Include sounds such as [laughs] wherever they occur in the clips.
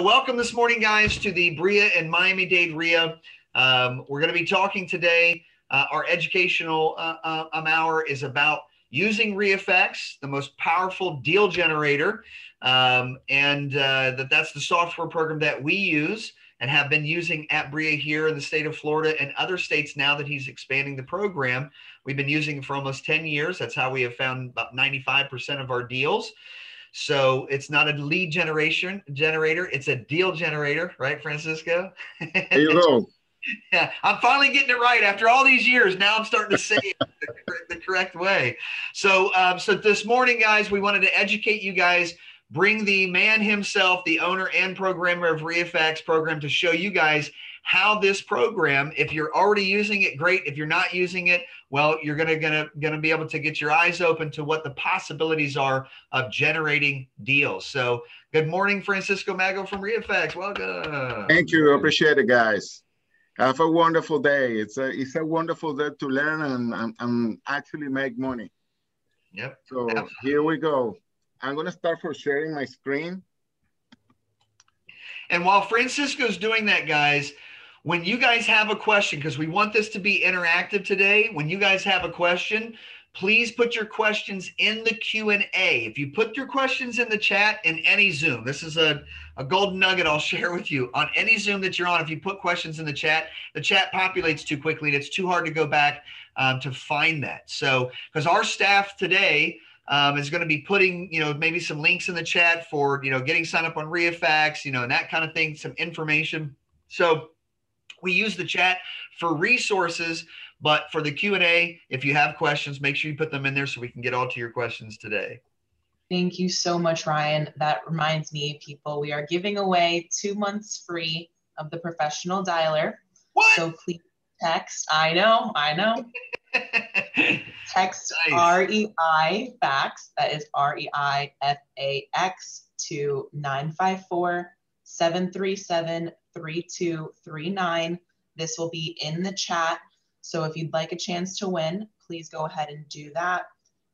Welcome this morning, guys, to the BREIA and Miami Dade REIA. Um, we're going to be talking today. Uh, our educational uh, uh, um, hour is about using REIFax, the most powerful deal generator, um, and uh, that that's the software program that we use and have been using at BREIA here in the state of Florida and other states now that he's expanding the program. We've been using it for almost 10 years. That's how we have found about 95% of our deals. So it's not a lead generation generator; it's a deal generator, right, Francisco? There you go. [laughs] yeah, I'm finally getting it right after all these years. Now I'm starting to say it [laughs] the, the, correct way. So, um, so this morning, guys, we wanted to educate you guys. Bring the man himself, the owner and programmer of REIFax program, to show you guys how this program, if you're already using it, great. If you're not using it, well, you're gonna gonna gonna be able to get your eyes open to what the possibilities are of generating deals. So, good morning, Francisco Mago from REIFax. Welcome. Thank you. Appreciate it, guys. Have a wonderful day. It's a it's a wonderful day to learn and and, and actually make money. Yep. So Absolutely. here we go. I'm gonna start for sharing my screen. And while Francisco's doing that, guys, when you guys have a question, because we want this to be interactive today, when you guys have a question, please put your questions in the q&a if you put your questions in the chat in any zoom this is a, a golden nugget i'll [laughs] share with you. On any zoom that you're on if you put questions in the chat the chat populates too quickly and it's too hard to go back um, to find that. So because our staff today um, is going to be putting you know maybe some links in the chat for you know getting signed up on REIFax you know and that kind of thing some information. So we use the chat for resources, but for the Q&A, if you have questions, make sure you put them in there so we can get all to your questions today. Thank you so much, Ryan. That reminds me, people, we are giving away two months free of the professional dialer. What? So please text. I know, I know. [laughs] text nice. R E I fax. That is R E I F A X to 954 737 3239. This will be in the chat. So if you'd like a chance to win, please go ahead and do that.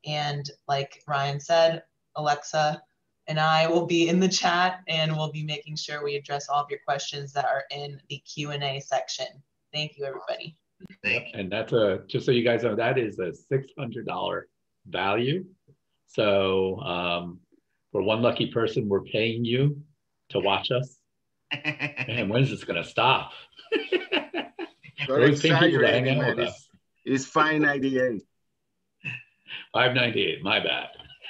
And like Ryan said, Alexa and I will be in the chat and we'll be making sure we address all of your questions that are in the Q&A section. Thank you, everybody. Thank you. And that's a, just so you guys know, that is a $600 value. So um, for one lucky person, we're paying you to watch us. Man, when's this gonna stop? Always people to hang out with us. It's 598. 598, my bad.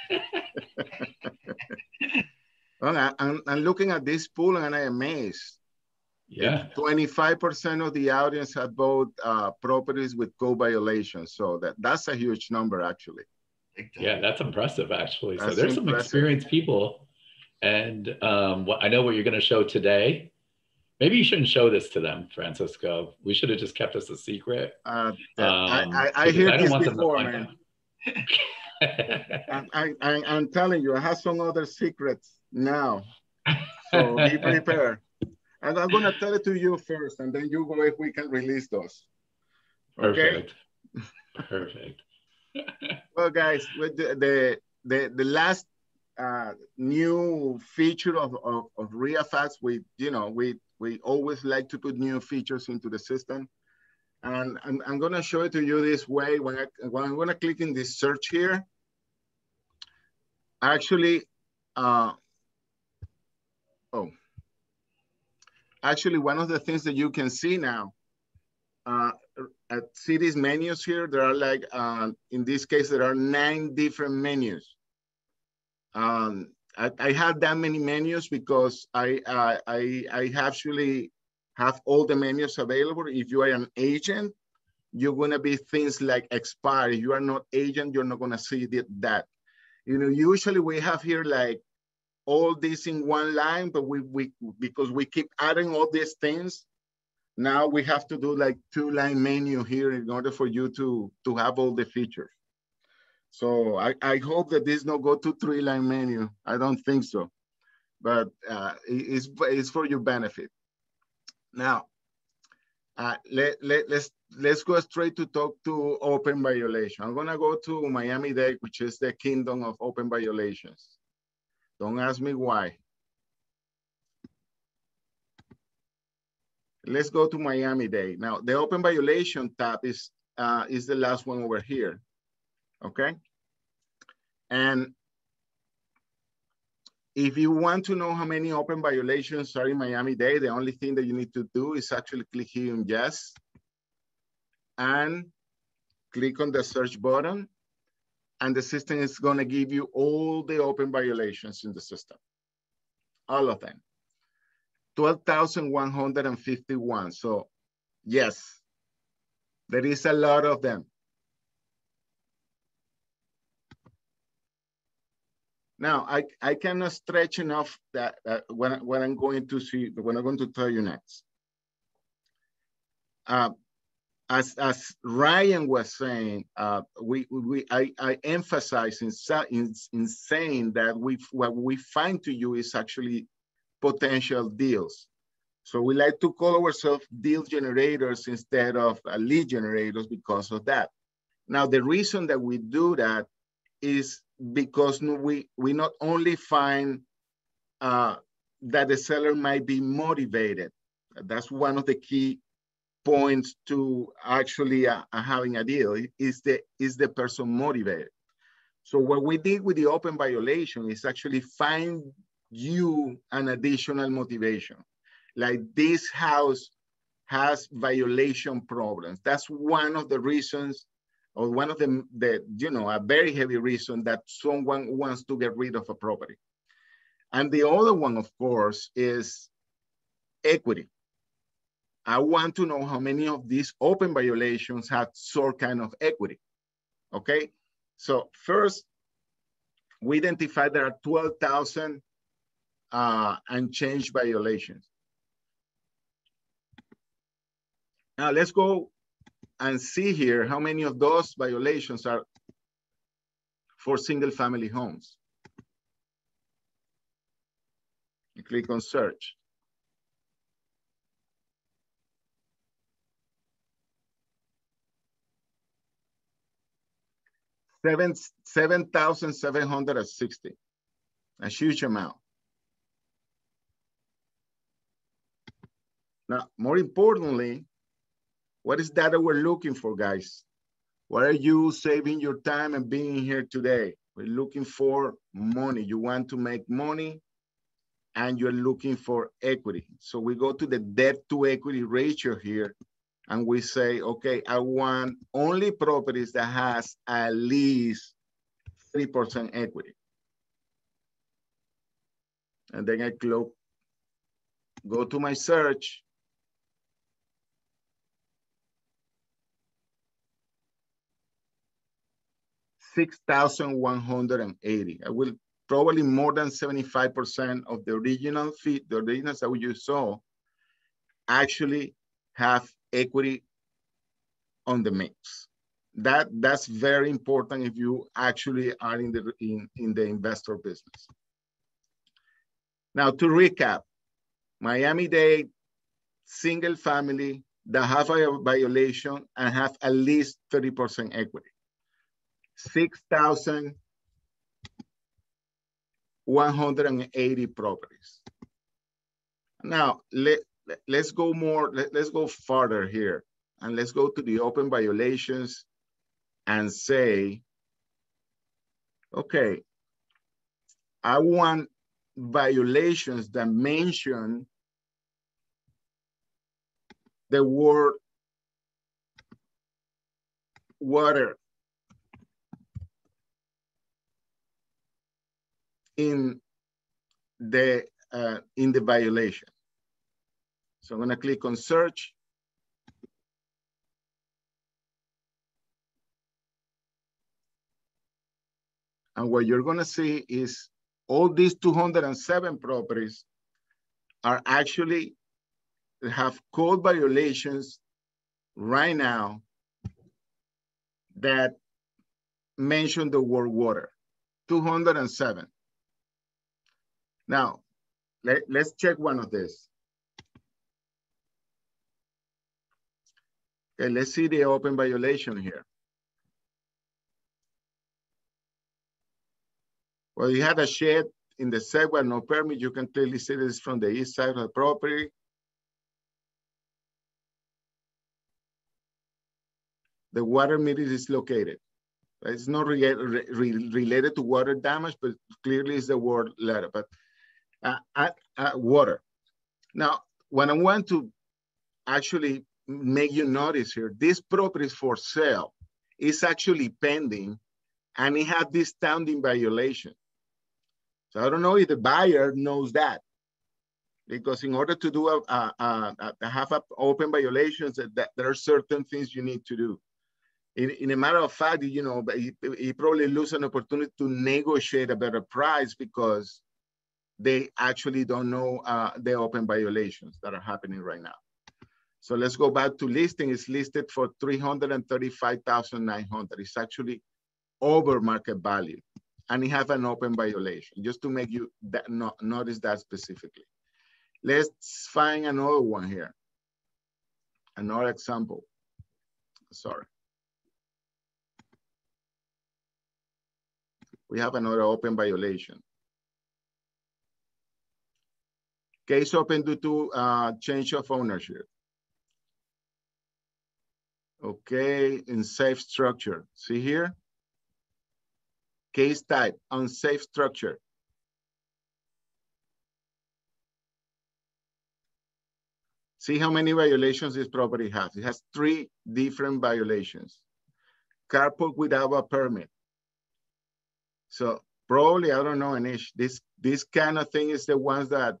[laughs] well, I'm, I'm looking at this pool and I'm amazed. Yeah. 25% of the audience have bought uh, properties with code violations. So that, that's a huge number, actually. Yeah, that's impressive, actually. That's so there's impressive. some experienced people and um, what, I know what you're going to show today. Maybe you shouldn't show this to them, Francisco. We should have just kept this a secret. Uh, um, I, I, I hear I this before, man. [laughs] I, I, I'm telling you, I have some other secrets now. So be prepared. [laughs] And I'm going to tell it to you first, and then you go if we can release those. Okay? Perfect. Perfect. [laughs] well, guys, with the, the, the, the last uh, new feature of, of, of REIFax. We, you know, we, we always like to put new features into the system. And, and I'm gonna show it to you this way. When, I, when I'm gonna click in this search here, actually, uh, oh, actually one of the things that you can see now, uh, at cities menus here, there are like, uh, in this case, there are nine different menus. Um, I, I, have that many menus because I, uh, I, I actually have all the menus available. If you are an agent, you're gonna be things like expire. If you are not agent, you're not gonna see that. You know, usually we have here like all this in one line, but we, we because we keep adding all these things, now we have to do like two line menu here in order for you to, to have all the features. So I, I hope that this no go to three line menu. I don't think so, but uh, it's, it's for your benefit. Now, uh, let, let, let's, let's go straight to talk to open violation. I'm gonna go to Miami-Dade, which is the kingdom of open violations. Don't ask me why. let's go to Miami-Dade. Now, the open violation tab is, uh, is the last one over here, okay? And if you want to know how many open violations are in Miami-Dade, the only thing that you need to do is actually click here on yes and click on the search button and the system is gonna give you all the open violations in the system, all of them. 12,151. So yes, there is a lot of them. Now, I, I cannot stretch enough that uh, when, when I'm going to see, when I'm going to tell you next. Uh, as, as Ryan was saying, uh, we, we, I, I emphasize in, in, in saying that we, what we find to you is actually potential deals. So we like to call ourselves deal generators instead of uh, lead generators because of that. Now, the reason that we do that is because we, we not only find uh, that the seller might be motivated. That's one of the key points to actually uh, having a deal is the, is the person motivated. So what we did with the open violation is actually find you an additional motivation. Like this house has violation problems. That's one of the reasons or one of them that, you know, a very heavy reason that someone wants to get rid of a property. And the other one, of course, is equity. I want to know how many of these open violations have some kind of equity, okay? So first, we identified there are 12,000 uh, and unchanged violations. Now let's go and see here how many of those violations are for single family homes. Click on search. Seven, 7,760, a huge amount. Now, more importantly, what is that that we're looking for, guys? What are you saving your time and being here today? We're looking for money. You want to make money and you're looking for equity. So we go to the debt to equity ratio here and we say, okay, I want only properties that has at least 3% equity. And then I go, go to my search 6,180. I will probably more than 75% of the original fee, the originals that you saw actually have equity on the mix. That, that's very important if you actually are in the, in, in the investor business. Now to recap, Miami-Dade, single family that have a violation and have at least 30% equity. 6,180 properties. Now, let, let's go more, let, let's go farther here and let's go to the open violations and say, okay, I want violations that mention the word water in the uh, in the violation. So I'm gonna click on search. And what you're gonna see is all these 207 properties are actually have code violations right now that mention the word water, 207. Now, let, us check one of these. Okay, let's see the open violation here. Well, you had a shed in the sidewalk, no permit. You can clearly see this from the east side of the property. The water meter is located. It's not re re related to water damage, but clearly is the word letter. But uh, at, at water. Now, when I want to actually make you notice here, this property is for sale. It's actually pending and it had this standing violation. So I don't know if the buyer knows that because in order to do a, a, a, a have a open violations, that there are certain things you need to do. In, in a matter of fact, you know, he, he probably lose an opportunity to negotiate a better price because they actually don't know uh, the open violations that are happening right now. So let's go back to listing. It's listed for 335,900. It's actually over market value and it has an open violation, just to make you that, no, notice that specifically. Let's find another one here. Another example. Sorry. We have another open violation. Case open due to uh, change of ownership. Okay, unsafe structure. See here? Case type, unsafe structure. See how many violations this property has. It has three different violations. Carport without a permit. So probably, I don't know, Anish, this, this kind of thing is the ones that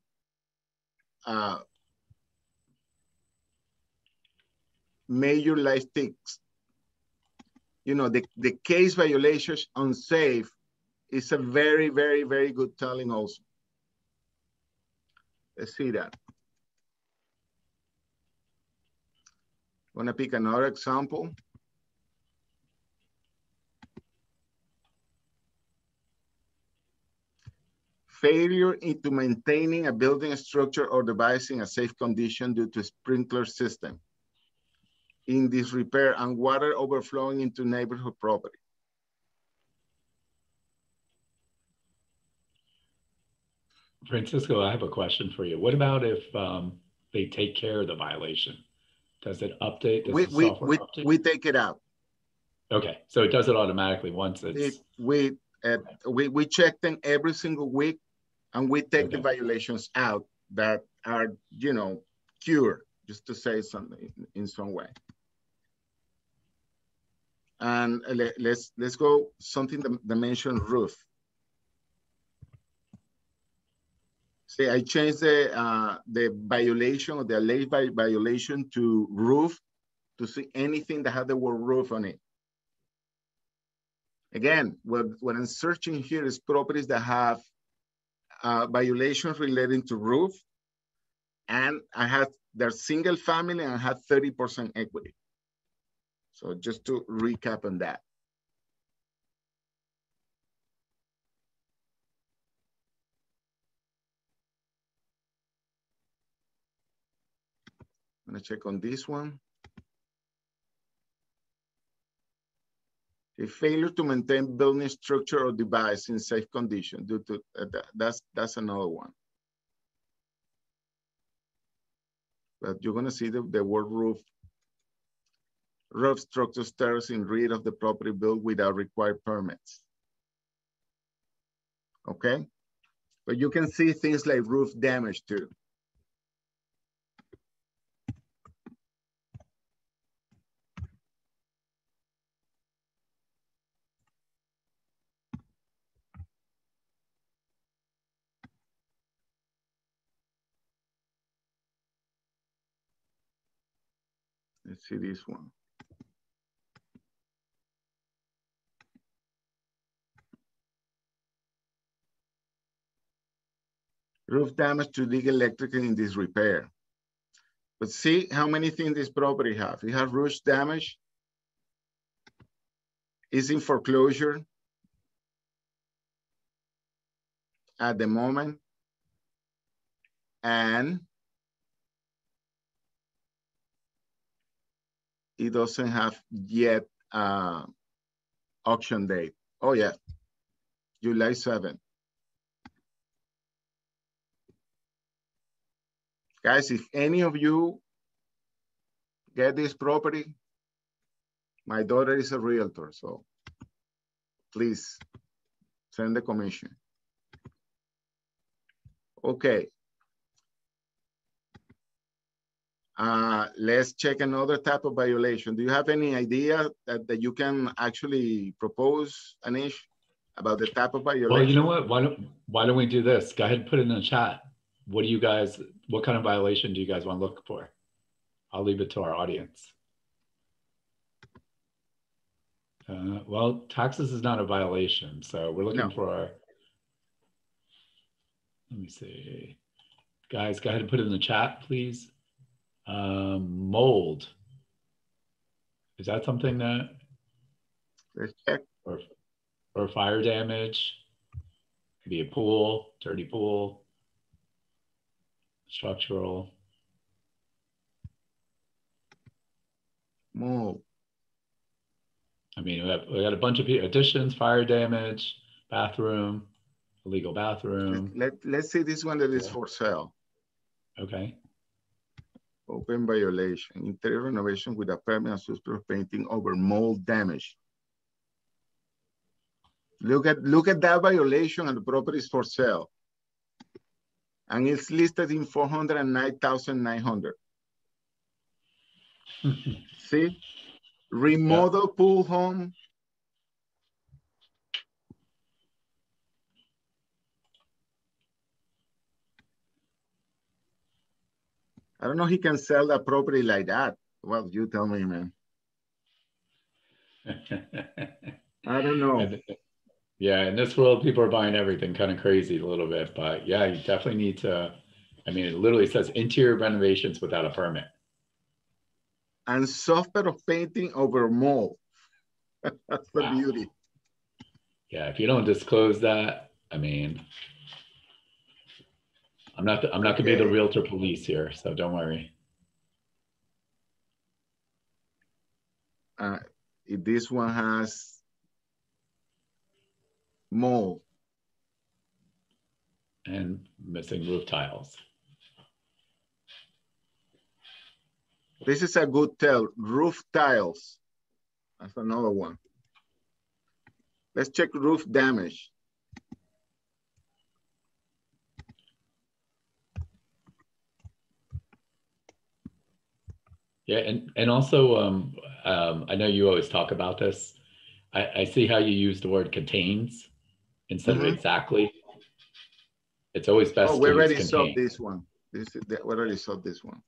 uh, major life things. You know, the, the case violations unsafe is a very, very, very good telling also. Let's see that. I'm gonna pick another example. Failure into maintaining a building structure or device in a safe condition due to sprinkler system in disrepair and water overflowing into neighborhood property. Francisco, I have a question for you. What about if um, they take care of the violation? Does it update? Does we, the we, software we, update? we take it out. okay, so it does it automatically once it's. It, we, uh, we, we check them every single week and we take the violations out that are, you know, cured, just to say something in some way. And let, let's, let's go something that, that mentioned roof. See, I changed the, uh, the violation or the alleged violation to roof to see anything that had the word roof on it. Again, what, what I'm searching here is properties that have uh, violations relating to roof. And I had their single family and I had 30% equity. So just to recap on that. I'm gonna check on this one. A failure to maintain building structure or device in safe condition due to, uh, that, that's, that's another one. But you're gonna see the, the word roof. Roof structure stairs in rear of the property built without required permits. Okay? But you can see things like roof damage too. Let's see this one. Roof damage to legal electrical in this repair. But see how many things this property have. It has roof damage. It's in foreclosure at the moment. And it doesn't have yet uh, auction date. Oh yeah, July 7th. Guys, if any of you get this property, My daughter is a realtor, so please send the commission. Okay. Uh, let's check another type of violation. Do you have any idea that, that you can actually propose, Anish, about the type of violation? Well, you know what? Why don't why don't we do this? Go ahead and put it in the chat. What do you guys? What kind of violation do you guys want to look for? I'll leave it to our audience. Uh, well, taxes is not a violation, so we're looking No. for. Let me see, guys. Go ahead and put it in the chat, please. Um, mold. Is that something that Let's check. or or fire damage? Could be a pool, dirty pool, structural. Move. I mean, we, have, we got a bunch of additions, fire damage, bathroom, illegal bathroom. Let, let's see this one that is for sale. Okay. Open violation, interior renovation with a permanent suspect painting over mold damage. Look at, look at that violation and the property is for sale. And it's listed in four hundred and nine thousand nine hundred. [laughs] See? Remodel pool home. I don't know he can sell that property like that. Well, you tell me, man. [laughs] I don't know. Yeah, in this world, people are buying everything kind of crazy a little bit, but yeah, you definitely need to. I mean, it literally says interior renovations without a permit. And software of painting over mold. [laughs] That's the Wow. beauty. Yeah, if you don't disclose that, I mean, I'm not. I'm not gonna be the realtor police here, so don't worry. Uh, if this one has mold, And missing roof tiles. this is a good tell. Roof tiles. That's another one. Let's check roof damage. Yeah, and and also, um, um, I know you always talk about this. I, I see how you use the word contains instead Mhm. of exactly. It's always best Oh, we already saw this one. This is, we already saw this one.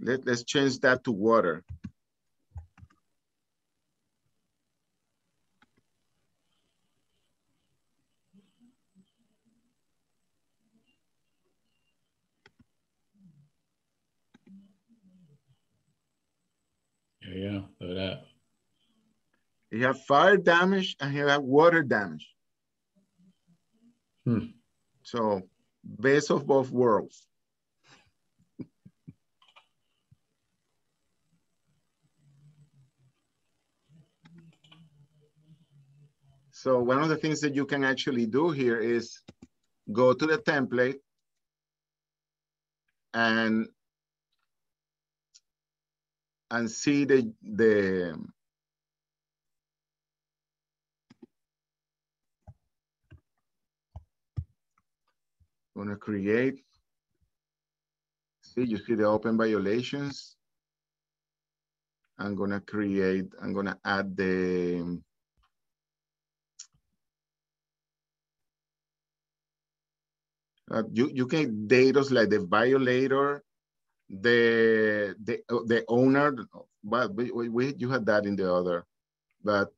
Let, let's change that to water. Yeah, yeah, look at that. You have fire damage and you have water damage. Hmm. So best of both worlds. So one of the things that you can actually do here is go to the template and and see the the gonna create. See, you see the open violations. I'm gonna create, I'm gonna add the uh, you, you can date us like the violator, the the uh, the owner, but we, we, we you had that in the other, but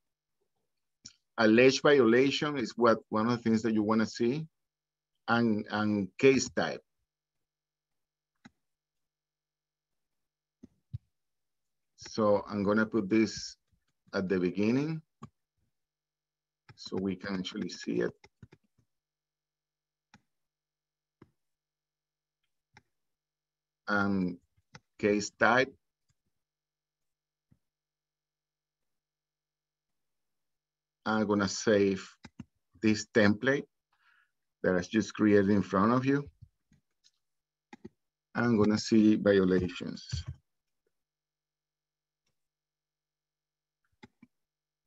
alleged violation is what one of the things that you want to see and, and case type. So I'm gonna put this at the beginning so we can actually see it. And case type. I'm gonna save this template that I just created in front of you. I'm gonna see violations.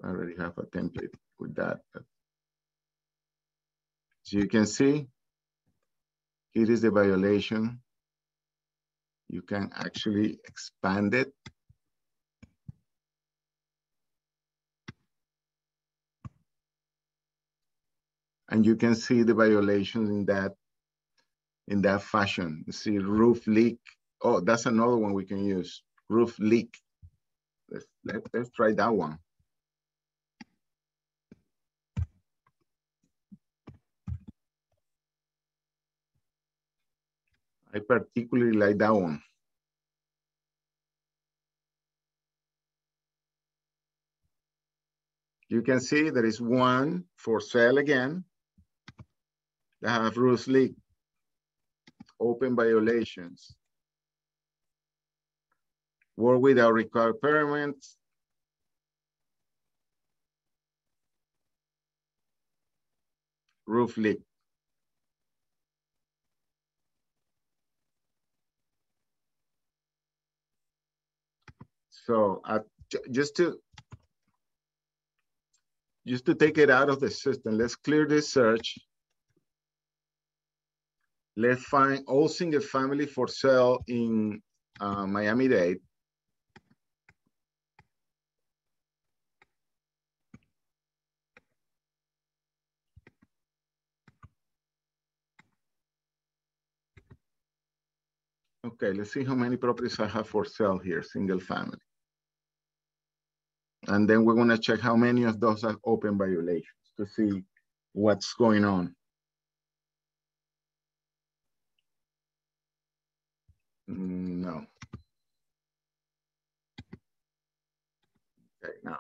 I already have a template with that. So you can see, here is the violation. You can actually expand it. And you can see the violations in that in that fashion. You see roof leak. Oh, that's another one we can use. Roof leak. Let's, let, let's try that one. I particularly like that one. You can see there is one for sale again that have roof leak, open violations. Work without required permits. Roof leak. So uh, just to just to take it out of the system, let's clear this search. Let's find all single family for sale in uh, Miami-Dade. Okay, let's see how many properties I have for sale here, single family. And then we're gonna check how many of those are open violations to see what's going on. Mm, no. Okay, now.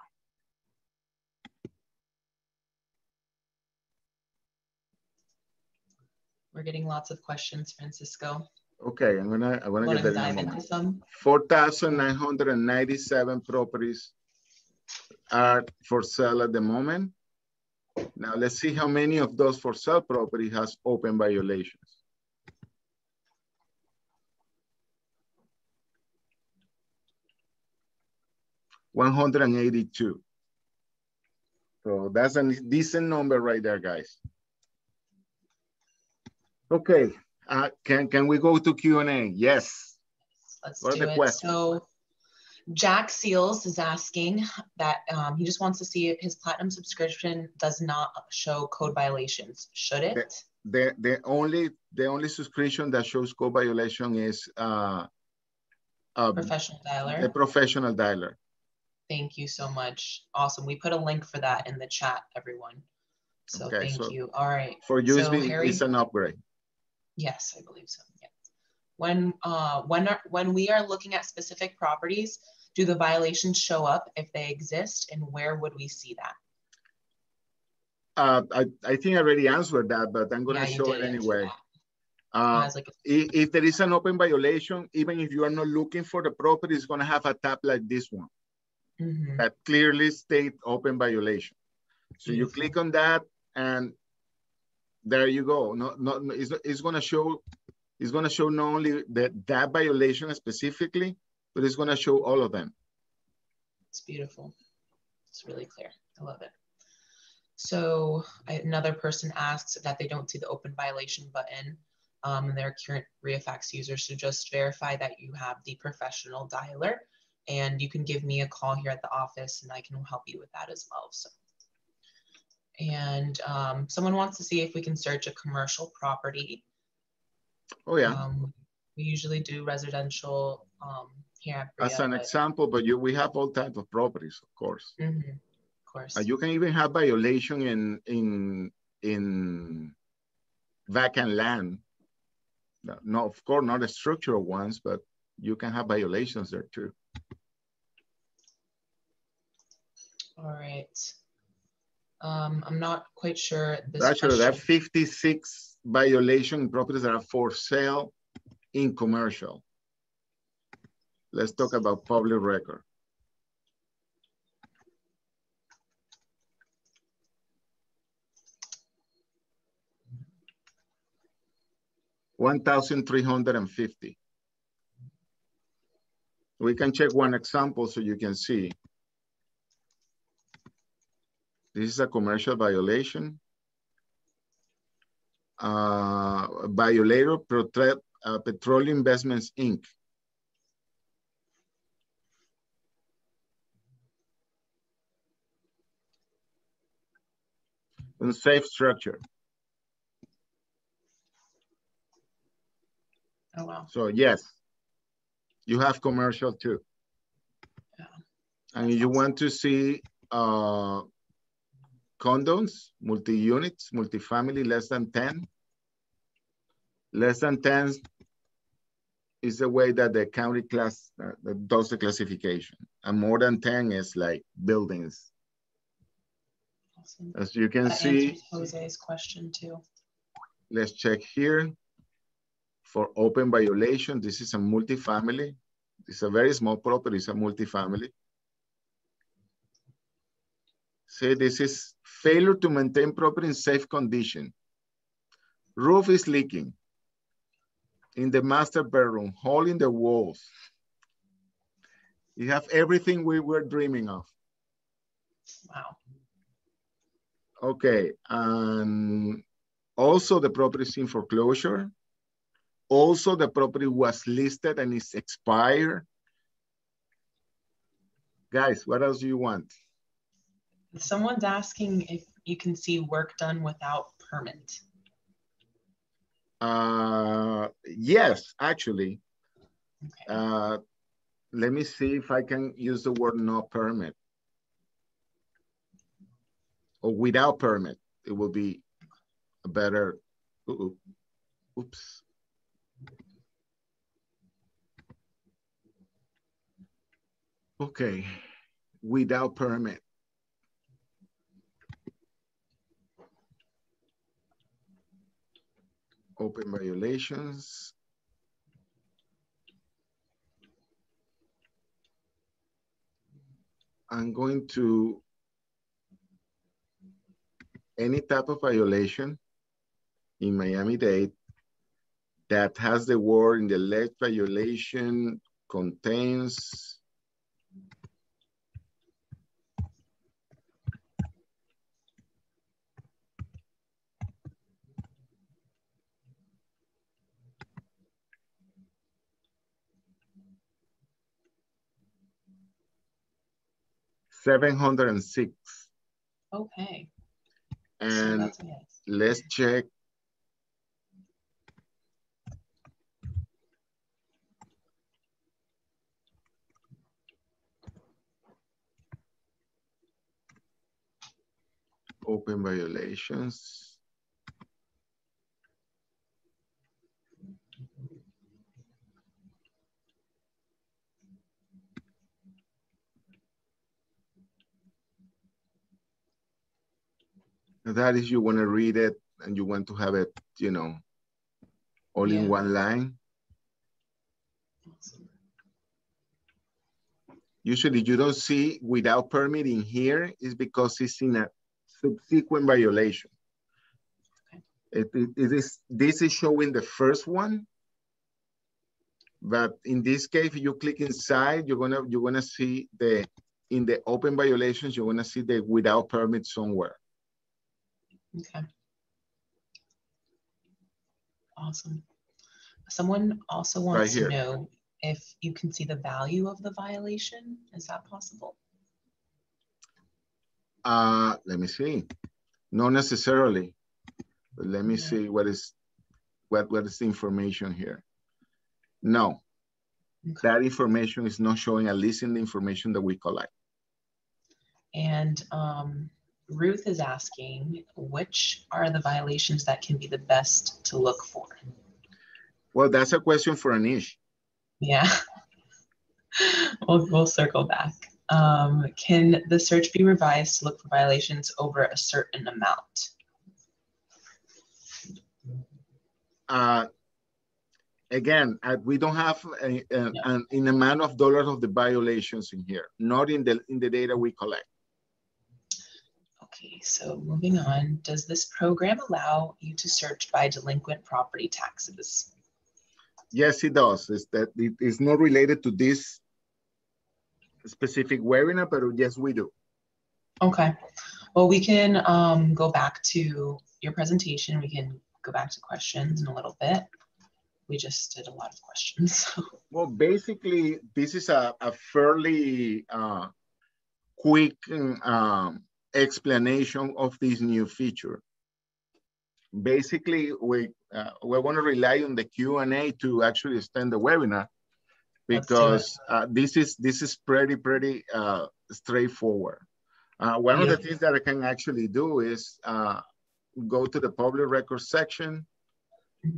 We're getting lots of questions, Francisco. Okay, I'm gonna I'm gonna Want get to dive into some? Four thousand nine hundred and ninety-seven properties are for sale at the moment. Now let's see how many of those for sale property has open violations. One hundred and eighty-two. So that's a decent number right there, guys. Okay, uh, can, can we go to Q and A? Yes. Let's What do the it. questions? So Jack Seals is asking that um, he just wants to see if his platinum subscription does not show code violations. Should it? The, the only the only subscription that shows code violation is uh, uh, Professional a dialer. professional dialer. Thank you so much. Awesome. We put a link for that in the chat, everyone. So Okay, thank so you. All right. For So, USB, Harry- it's an upgrade. Yes, I believe so. Yeah. When uh when are, when we are looking at specific properties, do the violations show up if they exist, and where would we see that? Uh, I, I think I already answered that, but I'm gonna Yeah, you show it anyway. Uh, like if, if there is an open violation, even if you are not looking for the property, it's gonna have a tab like this one Mhm. that clearly state open violation. So you click on that and there you go. No, no, no, it's, it's gonna show, it's gonna show not only that, that violation specifically, but it's gonna show all of them. It's beautiful. It's really clear. I love it. So another person asks that they don't see the open violation button. Um, and their current REIFax users should just verify that you have the professional dialer. And you can give me a call here at the office and I can help you with that as well. So. And um, someone wants to see if we can search a commercial property. Oh yeah, Um, we usually do residential um, here at BREIA, as an but- example, but you, we have all types of properties, of course. Mhm, Of course. Uh, you can even have violation in, in, in vacant land. No, No, of course, not the structural ones, but you can have violations there too. All right. Um, I'm not quite sure this Actually, there are 56 violation properties that are for sale in commercial. Let's talk about public record. One thousand three hundred and fifty. We can check one example so you can see. This is a commercial violation. Uh, violator uh, Petroleum Investments, Inc. Unsafe structure. Oh, wow. So yes, you have commercial too. Yeah. And you want to see uh, condos, multi-units, multi-family, less than 10. Less than 10 is the way that the county class uh, does the classification. And more than 10 is like buildings. Awesome. As you can That see, Jose's question too. let's check here. For open violation, this is a multifamily. It's a very small property, it's a multifamily. Say this is failure to maintain property in safe condition. Roof is leaking. In the master bedroom, hole in the walls. You have everything we were dreaming of. Wow. Okay, and also the property is in foreclosure. Also, the property was listed and is expired. Guys, what else do you want? Someone's asking if you can see work done without permit. Uh, yes, actually. Okay. Uh, let me see if I can use the word no permit. Or without permit, it will be a better, ooh, oops. Okay, without permit. Open violations. I'm going to any type of violation in Miami-Dade that has the word in the left violation contains seven hundred and six. Okay. And yes. let's check. Open violations. That is you want to read it and you want to have it, you know, all in one line. Usually you don't see without permitting here is because it's in a subsequent violation. Okay. It, it, it is, this is showing the first one. But in this case, if you click inside, you're gonna you're gonna see the in the open violations, you're gonna see the without permit somewhere. Okay. Awesome. Someone also wants to know if you can see the value of the violation. Is that possible? Uh, let me see. Not necessarily. But let me Yeah. see what is what what is the information here. No, Okay. that information is not showing, at least in the information that we collect. And um, Ruth is asking, which are the violations that can be the best to look for? Well, that's a question for Anish. Yeah. [laughs] we'll, we'll circle back. Um, can the search be revised to look for violations over a certain amount? Uh, again, uh, we don't have a, a- Yeah. an, in amount of dollars of the violations in here, not in the in the data we collect. Okay, so moving on, does this program allow you to search by delinquent property taxes? Yes, it does. It's that it is not related to this specific webinar, but yes, we do. Okay, Well, we can um, go back to your presentation. We can go back to questions in a little bit. We just did a lot of questions. [laughs] well, basically, this is a, a fairly uh, quick um, explanation of this new feature. Basically, we uh, we're going to rely on the Q&A to actually extend the webinar because uh, this is this is pretty pretty uh, straightforward. Uh, one yeah. of the things that I can actually do is uh, go to the public records section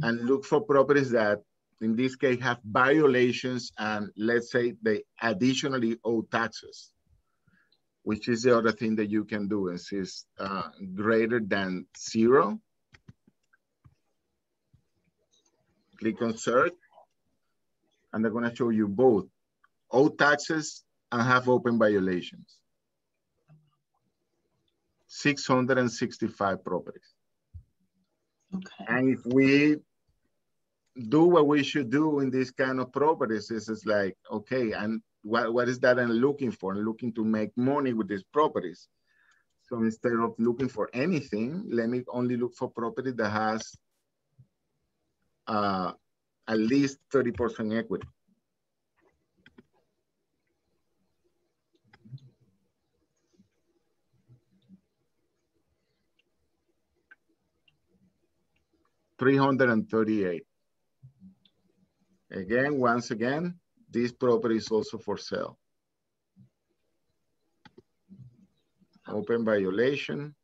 and look for properties that in this case have violations and let's say they additionally owe taxes which is the other thing that you can do is, is uh, greater than zero. Click on search, and they're gonna show you both owe taxes and have open violations. 665 properties. Okay. And if we do what we should do in this kind of properties, this is it's like, okay, and what, what is that I'm looking for? I'm looking to make money with these properties. So instead of looking for anything, let me only look for property that has uh, at least 30% equity. Three hundred and thirty-eight. Again, once again, this property is also for sale. Open violation.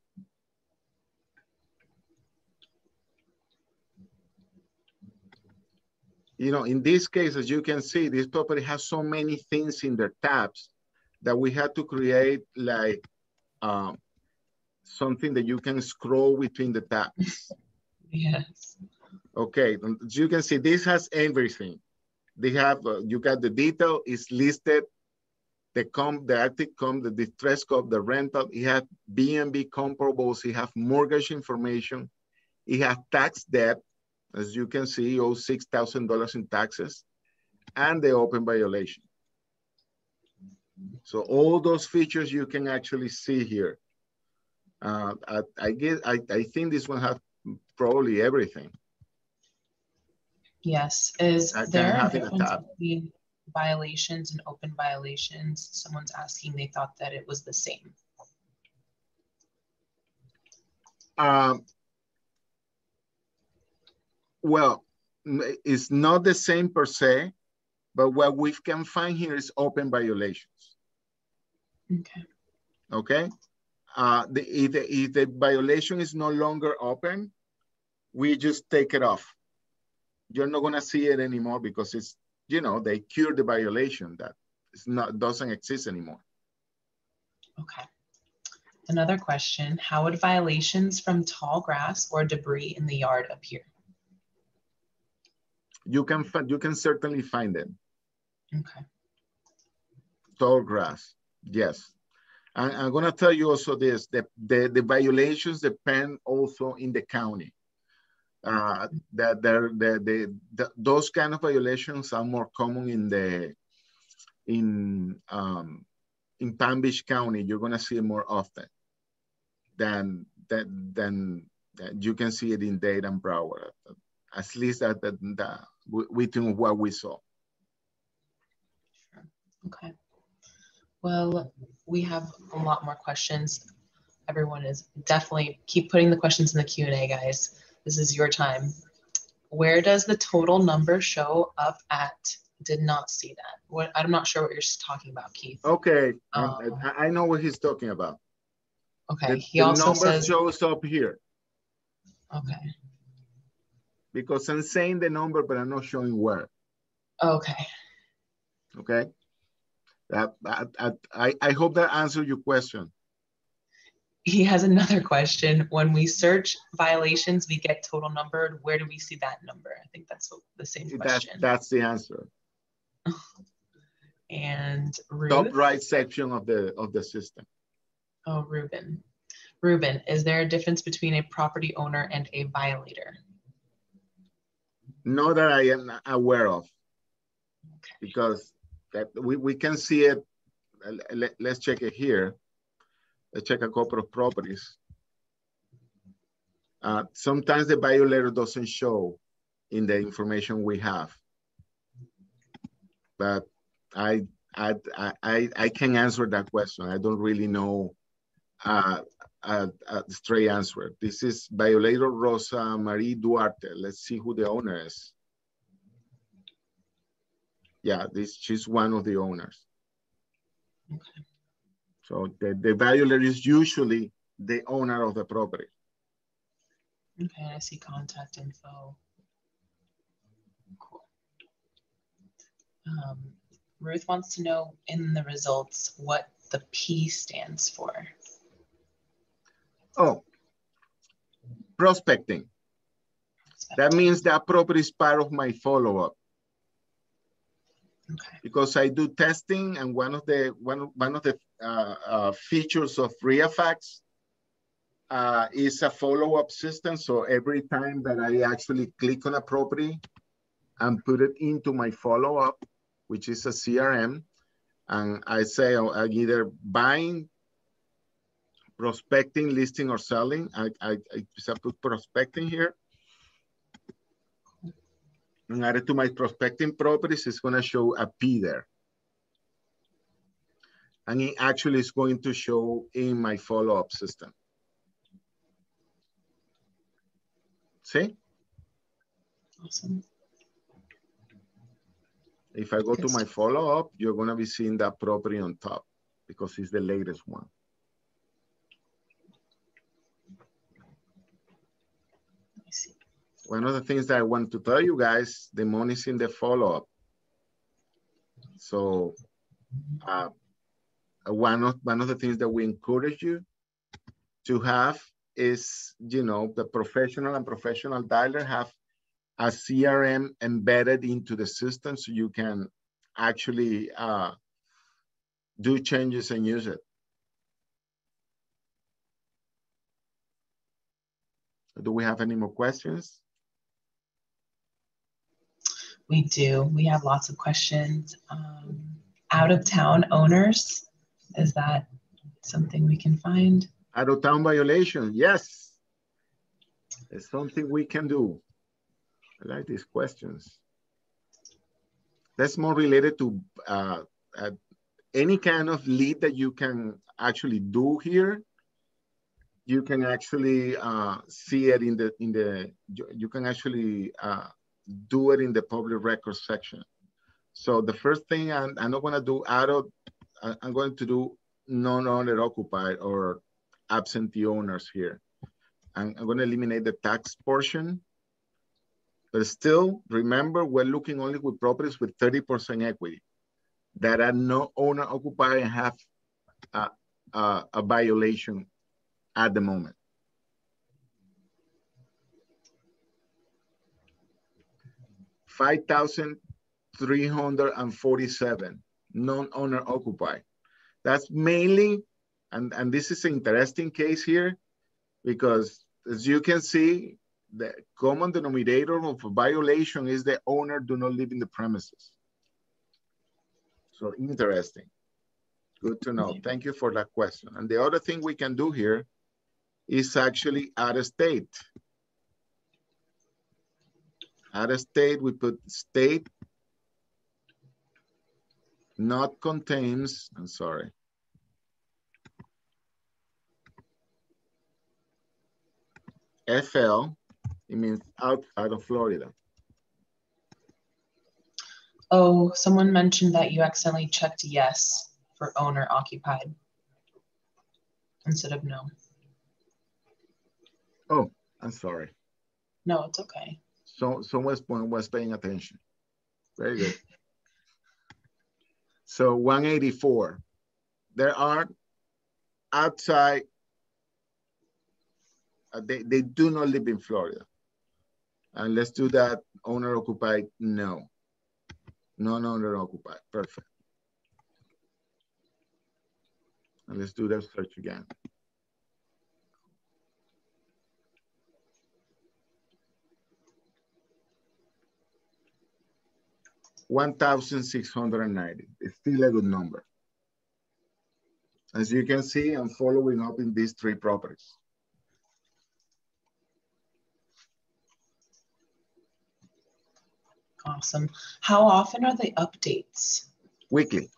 You know, in this case, as you can see, this property has so many things in their tabs that we had to create like um, something that you can scroll between the tabs. [laughs] Yes. Okay, as you can see, this has everything they have, uh, you got the detail is listed, the comp, the active comp, the distress comp, the rental, you have BNB comparables, you have mortgage information, you have tax debt, as you can see, owe $6,000 in taxes, and the open violation. So all those features you can actually see here. Uh, I, I, get, I, I think this one has probably everything. Yes. Is there a difference between violations and open violations? Someone's asking, they thought that it was the same. Um, well, it's not the same per se, but what we can find here is open violations. Okay. Okay. Uh, the, if, the, if the violation is no longer open, we just take it off you're not gonna see it anymore because it's, you know, they cured the violation that it's not doesn't exist anymore. Okay. Another question, how would violations from tall grass or debris in the yard appear? You can you can certainly find them. Okay. Tall grass, yes. I'm gonna tell you also this, the, the, the violations depend also in the county uh, that the, those kind of violations are more common in the in um, in Palm Beach County. You're gonna see it more often than than, than you can see it in Dade and Broward. At least that that, that within what we saw. Sure. Okay. Well, we have a lot more questions. Everyone is definitely keep putting the questions in the Q and A, guys. This is your time. Where does the total number show up at? Did not see that. What I'm not sure what you're talking about, Keith. Okay, um, I, I know what he's talking about. Okay, the, he the also number says shows up here. Okay. Because I'm saying the number, but I'm not showing where. Okay. Okay. That, that, I, I hope that answered your question he has another question. When we search violations, we get total numbered. Where do we see that number? I think that's the same question. That, that's the answer. [laughs] and Ruth? top right section of the of the system. Oh, Ruben. Ruben, is there a difference between a property owner and a violator? No, that I am aware of. Okay. Because that we, we can see it. Let, let's check it here check a couple of properties. Uh, sometimes the violator doesn't show in the information we have. But I, I, I, I can answer that question. I don't really know uh, a, a straight answer. This is violator Rosa Marie Duarte. Let's see who the owner is. Yeah, this she's one of the owners. Okay. So the, the violator is usually the owner of the property. Okay, I see contact info. Cool. Um, Ruth wants to know in the results what the P stands for. Oh, prospecting. That means that property is part of my follow-up. Okay. Because I do testing, and one of the one one of the uh, uh, features of REIFax uh, is a follow-up system. So every time that I actually click on a property and put it into my follow-up, which is a CRM, and I say oh, I'm either buying, prospecting, listing, or selling. I, I, I put prospecting here. And added to my prospecting properties, it's gonna show a P there. And it actually is going to show in my follow-up system. See? Awesome. If I go to my follow-up, you're gonna be seeing that property on top because it's the latest one. One of the things that I want to tell you guys, the money's in the follow-up. So uh, one, of, one of the things that we encourage you to have is, you know, the professional and professional dialer have a CRM embedded into the system so you can actually uh, do changes and use it. Do we have any more questions? We do. We have lots of questions. Um, out of town owners, is that something we can find? Out of town violation, yes. It's something we can do. I like these questions. That's more related to uh, uh, any kind of lead that you can actually do here. You can actually uh, see it in the in the. You can actually uh, do it in the public records section. So the first thing I'm, I'm not to do out of. I'm going to do non-owner occupied or absentee owners here. I'm, I'm going to eliminate the tax portion but still, remember, we're looking only with properties with 30% equity that are no owner occupied and have a, a, a violation at the moment. Five thousand three hundred and forty-seven non-owner occupied. That's mainly, and, and this is an interesting case here, because as you can see, the common denominator of a violation is the owner do not live in the premises. So interesting. Good to know. Thank you for that question. And the other thing we can do here is actually out a state. Out a state, we put state not contains, I'm sorry. FL it means outside of Florida. Oh, someone mentioned that you accidentally checked yes for owner occupied instead of no. Oh, I'm sorry. No, it's okay. So someone was paying attention. Very good. [laughs] so 184. There are outside, uh, they, they do not live in Florida. And let's do that owner occupied, no. Non-owner occupied, perfect. And let's do that search again. One thousand six hundred and ninety. It's still a good number. As you can see, I'm following up in these three properties. Awesome. How often are the updates? Weekly.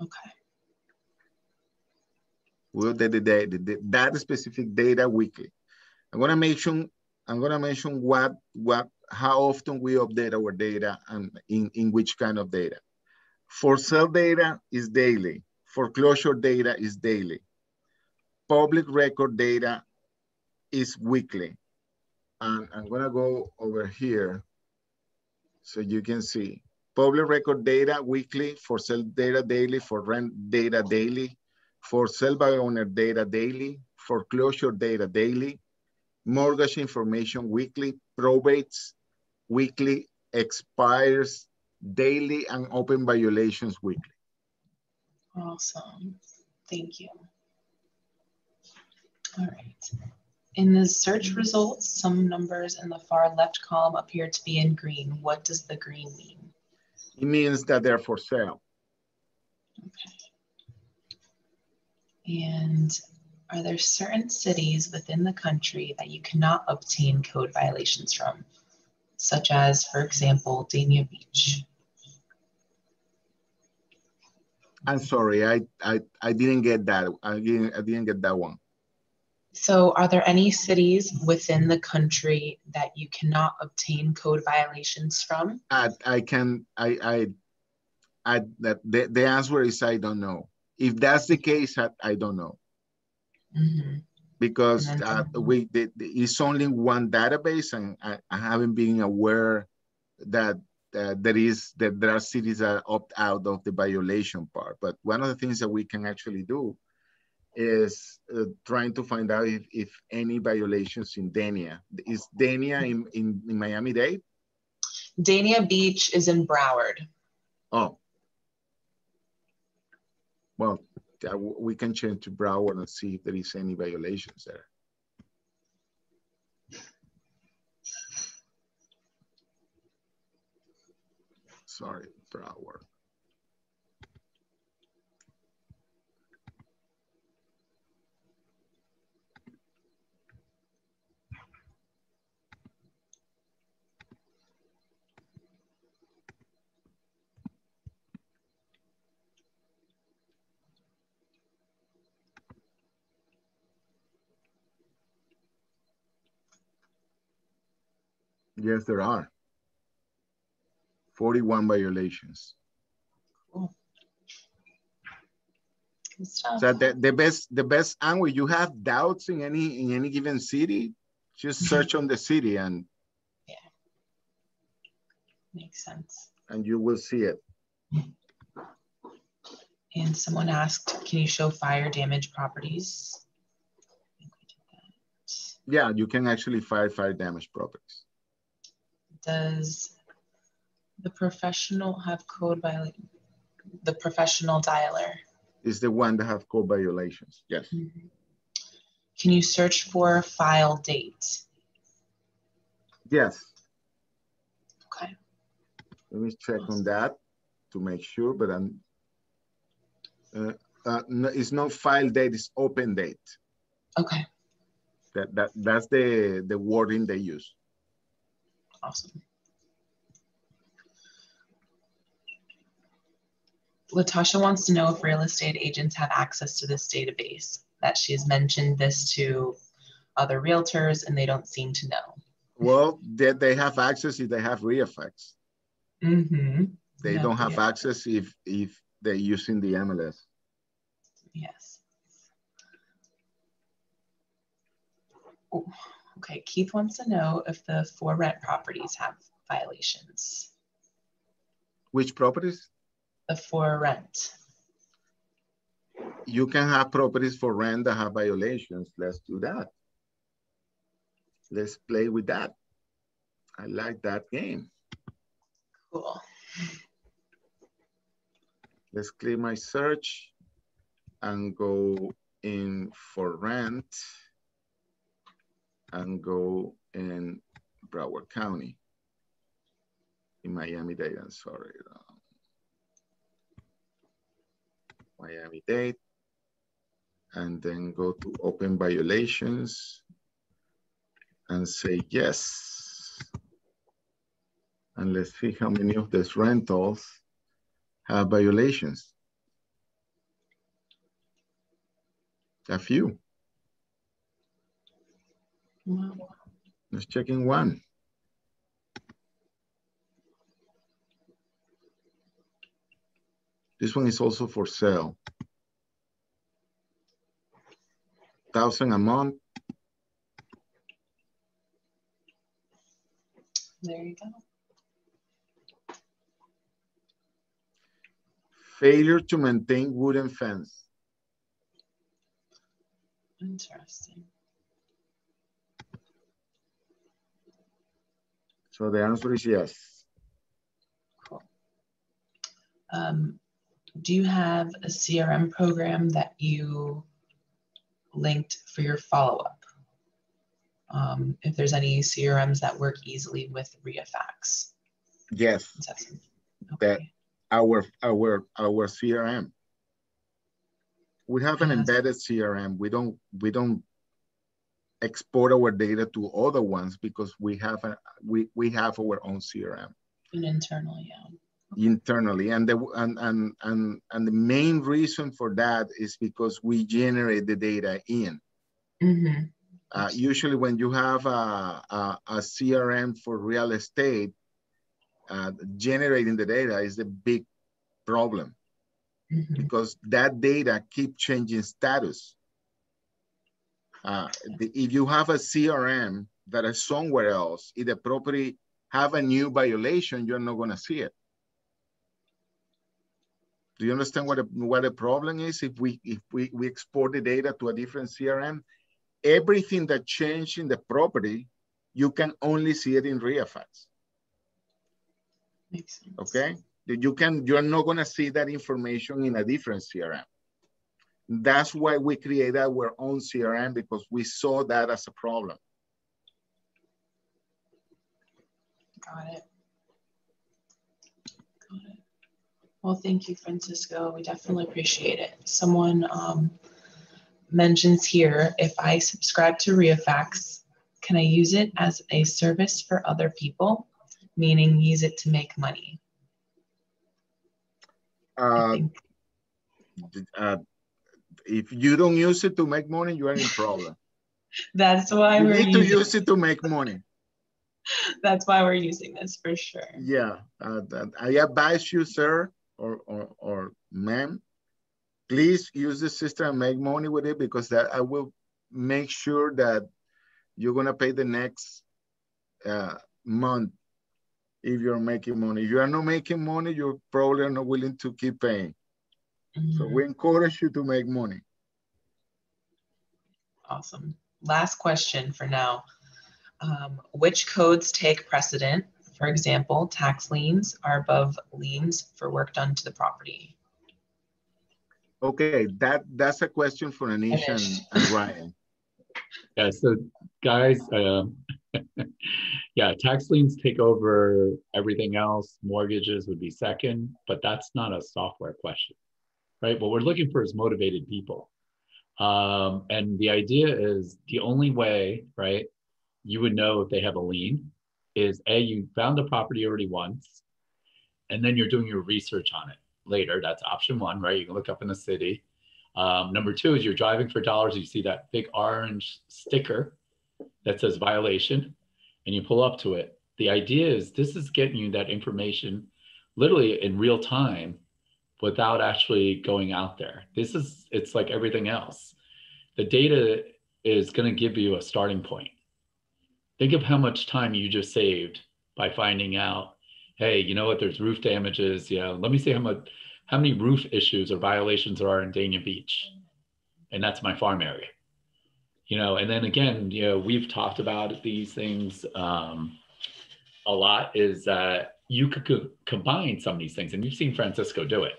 Okay. We'll the, the, the, the, that specific data weekly. I'm gonna mention I'm gonna mention what what how often we update our data and in, in which kind of data. For sale data is daily. Foreclosure data is daily. Public record data is weekly. And I'm gonna go over here so you can see. Public record data weekly, for sale data daily, for rent data daily, for sale by owner data daily, foreclosure data daily, mortgage information weekly, probates weekly, expires daily, and open violations weekly. Awesome. Thank you. All right. In the search results, some numbers in the far left column appear to be in green. What does the green mean? It means that they're for sale. Okay. And are there certain cities within the country that you cannot obtain code violations from? Such as, for example, Dania Beach. I'm sorry, I, I, I didn't get that. I didn't, I didn't get that one. So are there any cities within the country that you cannot obtain code violations from? I, I can, I, I, I, that the, the answer is I don't know. If that's the case, I, I don't know. Mhm. Because uh, we, the, the- it's only one database and I, I haven't been aware that uh, there is, that there are cities that opt out of the violation part. But one of the things that we can actually do is uh, trying to find out if, if any violations in Dania. Is Dania in, in, in Miami-Dade? Dania Beach is in Broward. Oh. Well, yeah, we can change to Broward and see if there is any violations there. Sorry, Broward. Yes, there are. 41 violations. Stuff. So the, the best, the best, when you have doubts in any, in any given city, just mm-hmm. search on the city and, yeah, Makes sense. and you will see it. And someone asked, can you show fire damage properties? I think we did that. Yeah, you can actually fire fire damage properties. Does the professional have code violation? The professional dialer. Is the one that have code violations. Yes. Can you search for file date? Yes. Okay. Let me check on that to make sure, but I'm, uh, uh, no, it's not file date, it's open date. Okay. That, that, that's the, the wording they use. Awesome. Latasha wants to know if real estate agents have access to this database, that she has mentioned this to other realtors and they don't seem to know. Well, they, they have access if they have REIFax. Mm-hmm. They Yeah, don't have yeah. access if, if they're using the MLS. Yes. Oh, Okay, Keith wants to know if the for rent properties have violations. Which properties? The for rent. You can have properties for rent that have violations. Let's do that. Let's play with that. I like that game. Cool. Let's clear my search and go in for rent and go in Broward County in Miami-Dade, I'm sorry. uh, Miami-Dade. and then go to open violations and say yes. And let's see how many of these rentals have violations. A few. Let's check in one. This one is also for sale. Thousand a month. There you go. Failure to maintain wooden fence. Interesting. So the answer is yes. Cool. Um, do you have a CRM program that you linked for your follow-up? Um, if there's any CRMs that work easily with REIFax. Yes, Is that okay. our our our CRM. We have an embedded CRM. We don't we don't export our data to other ones because we have a we we have our own CRM And internally, yeah. internally, and the and and and and the main reason for that is because we generate the data in. Mhm. Uh, usually, when you have a, a, a CRM for real estate, uh, generating the data is a big problem Mhm. because that data keep changing status. Uh, the, if you have a CRM that is somewhere else, if the property have a new violation, you're not gonna see it. Do you understand what, the, what the problem is? If we, if we, we export the data to a different CRM, everything that changed in the property, you can only see it in Makes sense. okay? You can, you're not gonna see that information in a different CRM. That's why we created our own CRM because we saw that as a problem. Got it. Got it. Well, thank you, Francisco. We definitely appreciate it. Someone um, mentions here, if I subscribe to REIFax, can I use it as a service for other people? Meaning use it to make money? I Uh, think uh, if you don't use it to make money, you are in problem. [laughs] that's why You we're need to use it to make money. [laughs] that's why we're using this for sure. Yeah, uh, I advise you, sir, or, or, or ma'am, please use the system and make money with it because that I will make sure that you're gonna pay the next uh, month if you're making money. If you are not making money, you're probably not willing to keep paying. So Mhm. we encourage you to make money. Awesome. Last question for now. Um, which codes take precedent? For example, tax liens are above liens for work done to the property. Okay, that that's a question for Anish and, and Ryan. [laughs] Yeah, so guys, um, [laughs] yeah, tax liens take over everything else. Mortgages would be second, but that's not a software question, right? What we're looking for is motivated people. Um, and the idea is the only way, right, you would know if they have a lien is A, you found the property already once, and then you're doing your research on it later. That's option one, right? You can look up in the city. Um, number two is you're driving for dollars. You see that big orange sticker that says violation, and you pull up to it. The idea is this is getting you that information literally in real time without actually going out there. This is, it's like everything else. The data is going to give you a starting point. Think of how much time you just saved by finding out, hey, you know what, there's roof damages. Yeah, let me see how much, how many roof issues or violations there are in Dania Beach. And that's my farm area. You know, and then again, you know, we've talked about these things um, a lot is that you could co- combine some of these things and you've seen Francisco do it.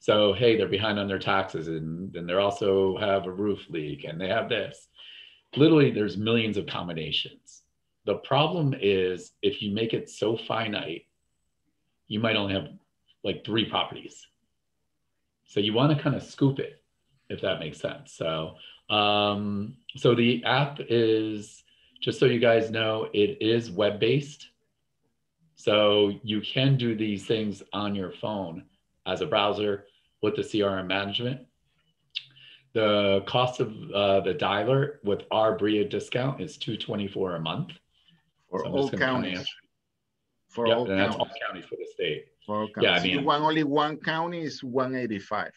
So, hey, they're behind on their taxes and then they also have a roof leak and they have this. Literally, there's millions of combinations. The problem is if you make it so finite, you might only have like three properties. So you want to kind of scoop it if that makes sense. So, um, so the app is just so you guys know, it is web based. So you can do these things on your phone as a browser with the CRM management. The cost of uh, the dialer with our BREIA discount is 224 a month. For So all just gonna kinda counties. For Yep, all and that's all counties. counties for the state. For all Yeah, I counties. If you mean- want only one county is one eighty-five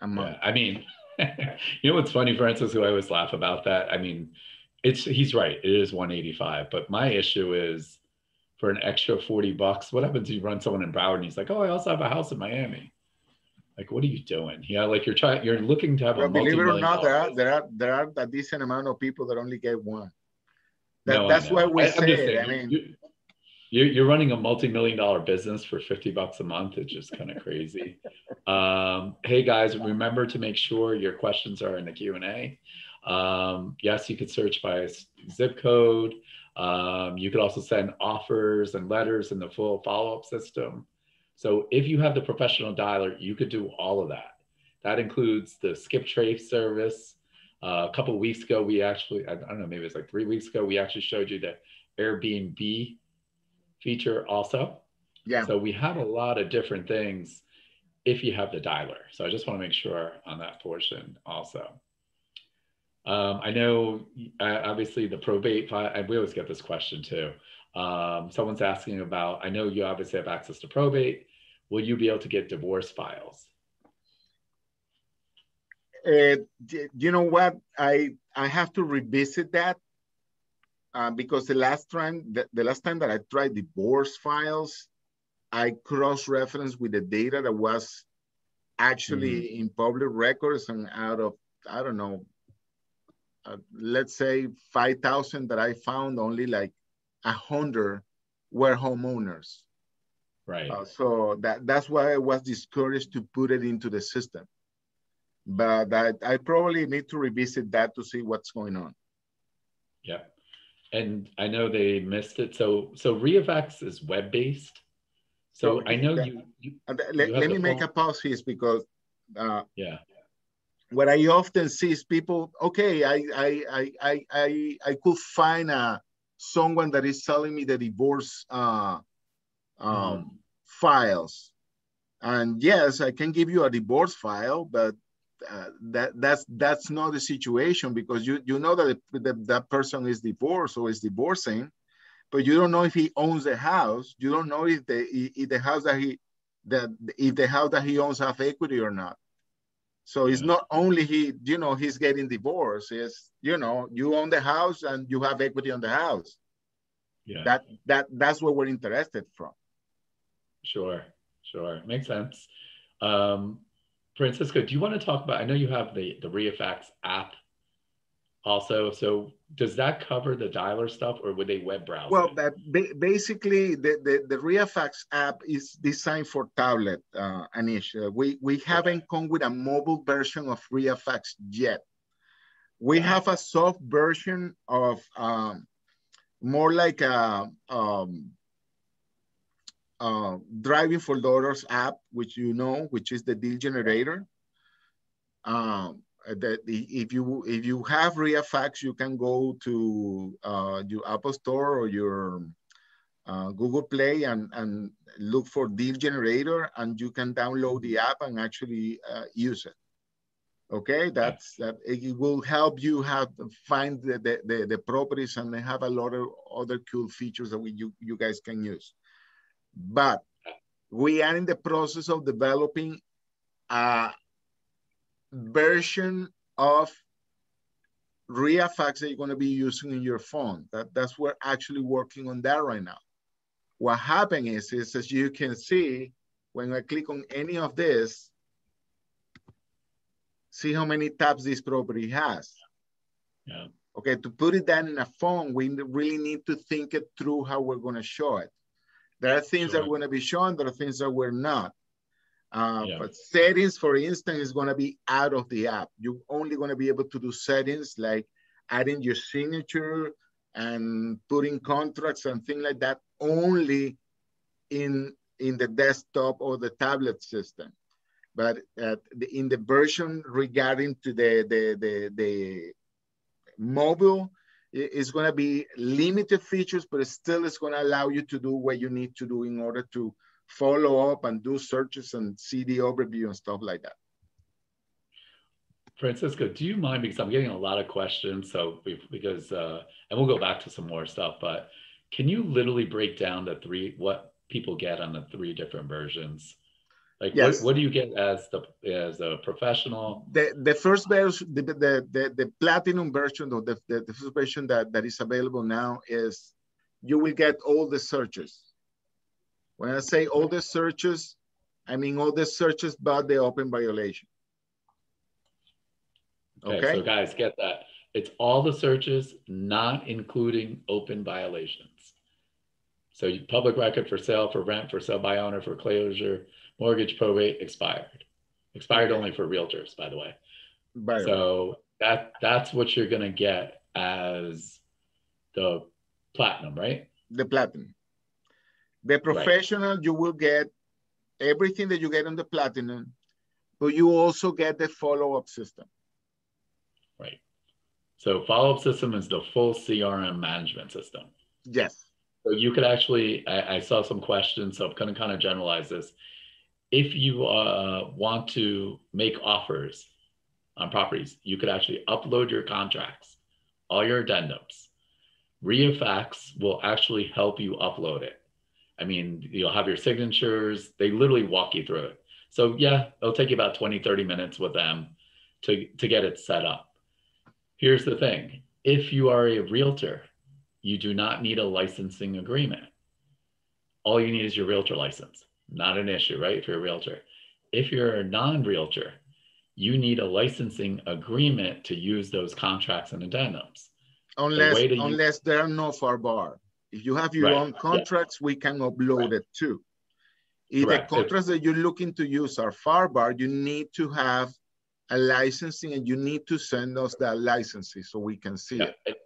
a month. Yeah, I mean, [laughs] you know what's funny, Francis, who I always laugh about that? I mean, it's he's right. It is 185, but my issue is for an extra 40 bucks, what happens if you run someone in Broward and he's like, oh, I also have a house in Miami? Like, what are you doing? Yeah, like you're trying, you're looking to have Well, a believe it or not, there are, there are, there are a decent amount of people that only get one. That, No, that's why we I- say saying, I mean, you- you're, you're running a multi-million dollar business for 50 bucks a month. It's just kind of crazy. [laughs] Um, hey guys, remember to make sure your questions are in the Q&A. Um, yes, you could search by zip code. Um, you could also send offers and letters in the full follow-up system. So if you have the professional dialer, you could do all of that. That includes the skip trace service. Uh, a couple of weeks ago, we actually, I don't know, maybe it's like three weeks ago, we actually showed you the Airbnb feature also. yeah, So we have a lot of different things if you have the dialer. So I just want to make sure on that portion also. Um, I know uh, obviously the probate file, and we always get this question too. Um, someone's asking about, I know you obviously have access to probate. Will you be able to get divorce files? Uh, you know what? I I have to revisit that uh, because the last time the, the last time that I tried divorce files, I cross-referenced with the data that was actually in public records and out of I don't know, uh, let's say five thousand that I found, only like hundred were homeowners. Right. Uh, so that that's why I was discouraged to put it into the system. But I, I probably need to revisit that to see what's going on. Yeah. And I know they missed it. So so REIFax is web based. So So I know that- you, let, You let the me make a pause here because uh, yeah. What I often see is people, okay, I I I I I, I could find a someone that is selling me the divorce uh, um, files. And yes, I can give you a divorce file, but uh, that that's that's not the situation because you you know that the, the, that person is divorced or is divorcing, but you don't know if he owns the house. You don't know if the if the house that he that if the house that he owns have equity or not. So it's not only he, you know, he's getting divorced. It's you know, you own the house and you have equity on the house. Yeah. That that that's what we're interested from. Sure, sure. Makes sense. Um, Francisco, do you want to talk about, I know you have the, the REIFax app also. So does that cover the dialer stuff or would they web browse? Well, ba- basically the, the, the REIFax app is designed for tablet, uh, Anish. Uh, we, we haven't come with a mobile version of REIFax yet. We Yeah. have a soft version of um, more like a um, uh, Driving for Daughters app, which you know, which is the deal generator. Um, that if you if you have REIFax, you can go to uh, your Apple Store or your uh, Google Play and, and look for Deal Generator, and you can download the app and actually uh, use it. Okay, that's that. It will help you have find the, the, the, the properties, and they have a lot of other cool features that we, you you guys can use. But we are in the process of developing a version of REIFax that you're going to be using in your phone. That, that's we're actually working on that right now. What happened is, is as you can see, when I click on any of this, see how many tabs this property has. Yeah. Okay, to put it down in a phone, we really need to think it through how we're going to show it. There are things that Sure. are going to be shown, there are things that we're not. Uh, Yeah. But settings, for instance, is going to be out of the app. You're only going to be able to do settings like adding your signature and putting contracts and things like that only in in the desktop or the tablet system. but uh, the, in the version regarding to the, the, the, the mobile, it's going to be limited features, but it still is going to allow you to do what you need to do in order to follow up and do searches and see the overview and stuff like that. Francisco, do you mind because I'm getting a lot of questions. So because uh, and we'll go back to some more stuff, but can you literally break down the three what people get on the three different versions? Like yes. what, what do you get as the as a professional? The the first version, the the, the, the platinum version or the, the, the first version that, that is available now is you will get all the searches. When I say all the searches, I mean all the searches but the open violation. Okay, okay, so guys, get that. It's all the searches, not including open violations. So public record for sale, for rent, for sale by owner, for closure, mortgage probate, expired. Expired only for realtors, by the way. By so that that's what you're gonna get as the platinum, right? The platinum. The professional, right. you will get everything that you get on the platinum, but you also get the follow-up system. Right. So follow-up system is the full CRM management system. Yes. So you could actually, I, I saw some questions, so I'm going to kind of generalize this. If you uh, want to make offers on properties, you could actually upload your contracts, all your addendums. REIFax will actually help you upload it. I mean, you'll have your signatures. They literally walk you through it. So yeah, it'll take you about 20, 30 minutes with them to, to get it set up. Here's the thing if you are a realtor, you do not need a licensing agreement. All you need is your realtor license. Not an issue, right? If you're a realtor. If you're a non realtor, you need a licensing agreement to use those contracts and addendums. Unless, the unless use... there are no FAR bar. If you have your right. own contracts, yeah. we can upload right. it too. If Correct. the contracts that you're looking to use are FARBAR, you need to have a licensing and you need to send us that licensing so we can see yeah. it.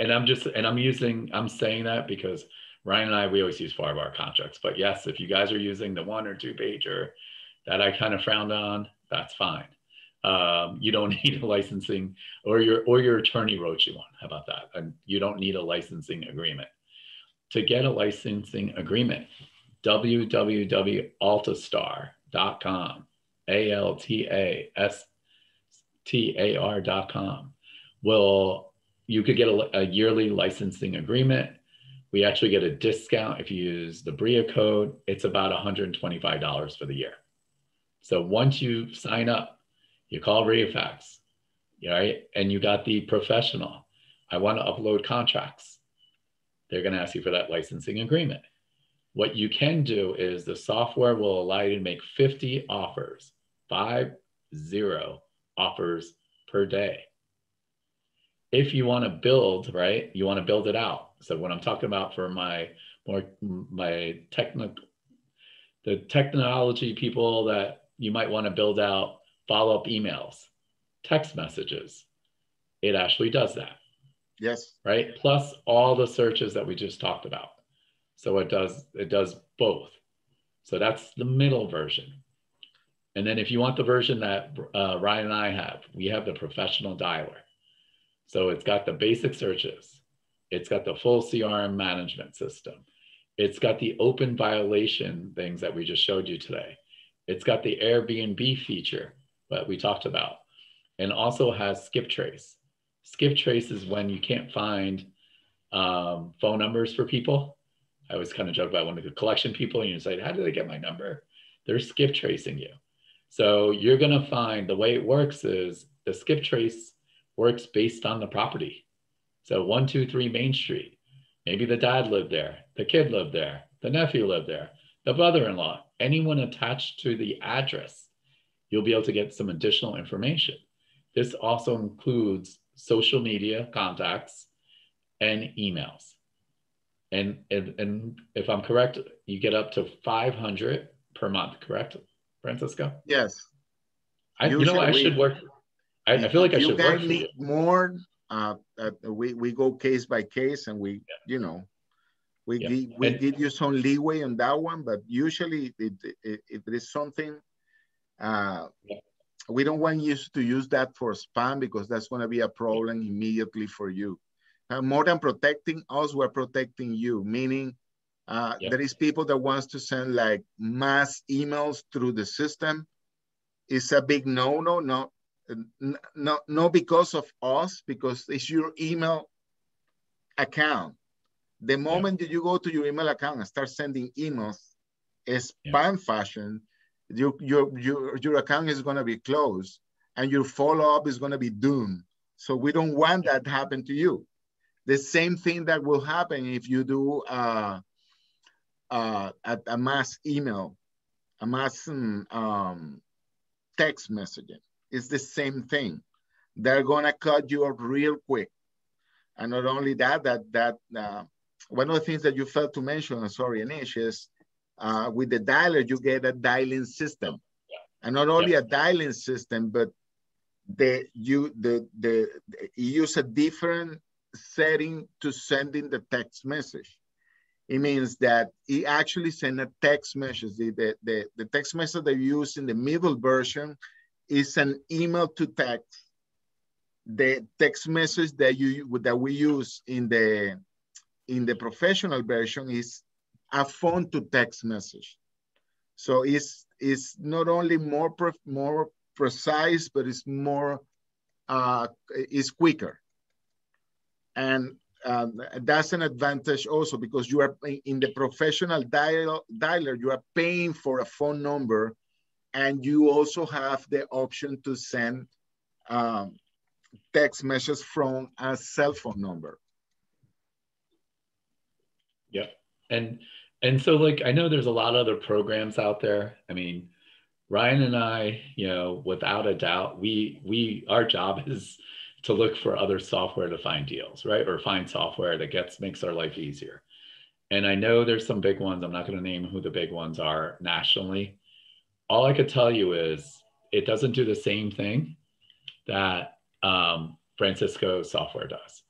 And I'm just, and I'm using, I'm saying that because Ryan and I, we always use FARBAR contracts. But yes, if you guys are using the one or two pager that I kind of frowned on, that's fine. Um, you don't [laughs] need a licensing or your or your attorney wrote you one. How about that? And you don't need a licensing agreement. To get a licensing agreement, www.altastar.com, A-L-T-A-S tar.com will you could get a, a, yearly licensing agreement. We actually get a discount if you use the BREIA code. It's about $125 for the year. So once you sign up you call REIFax right? And you got the professional. I want to upload contracts they're going to ask you for that licensing agreement what you can do is the software will allow you to make 50 offers five zero offers per day. If you want to build, right, you want to build it out. So what I'm talking about for my more my technical the technology people that you might want to build out follow-up emails, text messages, it actually does that. Yes. Right. Plus all the searches that we just talked about. So it does it does both. So that's the middle version. And then if you want the version that uh, Ryan and I have, we have the professional dialer. So it's got the basic searches. It's got the full CRM management system. It's got the open violation things that we just showed you today. It's got the Airbnb feature that we talked about and also has skip trace. Skip trace is when you can't find um, phone numbers for people. I always kind of joke about one of the collection people and you say, how did they get my number? They're skip tracing you. So you're going to find the way it works is the skip trace works based on the property. So one, two, three Main Street. Maybe the dad lived there, the kid lived there, the nephew lived there, the brother-in-law, anyone attached to the address, you'll be able to get some additional information. This also includes social media contacts and emails. And, and, and if I'm correct, you get up to 500 per month, correct? Francisco? Yes. I, you know, I should work. I, I feel like I should work you. more. Uh, uh, we we go case by case, and we yeah. you know we yeah. give, we and, give you some leeway on that one. But usually, it, it, if there is something Uh, we don't want you to use that for spam because that's going to be a problem immediately for you. Uh, more than protecting us, we're protecting you, meaning uh, yep. there is people that wants to send like mass emails through the system. It's a big no, no, no, no, no because of us, because it's your email account. The moment yep. that you go to your email account and start sending emails, spam yep. fashion, your, your, your, your account is going to be closed and your follow-up is going to be doomed. So we don't want that to happen to you. The same thing that will happen if you do uh, uh, a, a, mass email, a mass um, text messaging. It's the same thing. They're gonna cut you off real quick. And not only that, that that uh, one of the things that you failed to mention, sorry, Anish, is uh, with the dialer, you get a dialing system. And not only yeah. a dialing system, but the you the, the the you use a different setting to sending the text message. It means that he actually send a text message. The, the, the, the text message that you use in the middle version is an email to text. The text message that you that we use in the in the professional version is a phone to text message. So it's, it's not only more, pre more precise, but it's more, uh, it's quicker. And um, that's an advantage also because you are in the professional dial, dialer, you are paying for a phone number and you also have the option to send um, text messages from a cell phone number. Yep. And and so like I know there's a lot of other programs out there. I mean, Ryan and I, you know, without a doubt, we we our job [laughs] is to look for other software to find deals, right? Or find software that gets makes our life easier. And I know there's some big ones. I'm not going to name who the big ones are nationally. All I could tell you is it doesn't do the same thing that um, Francisco software does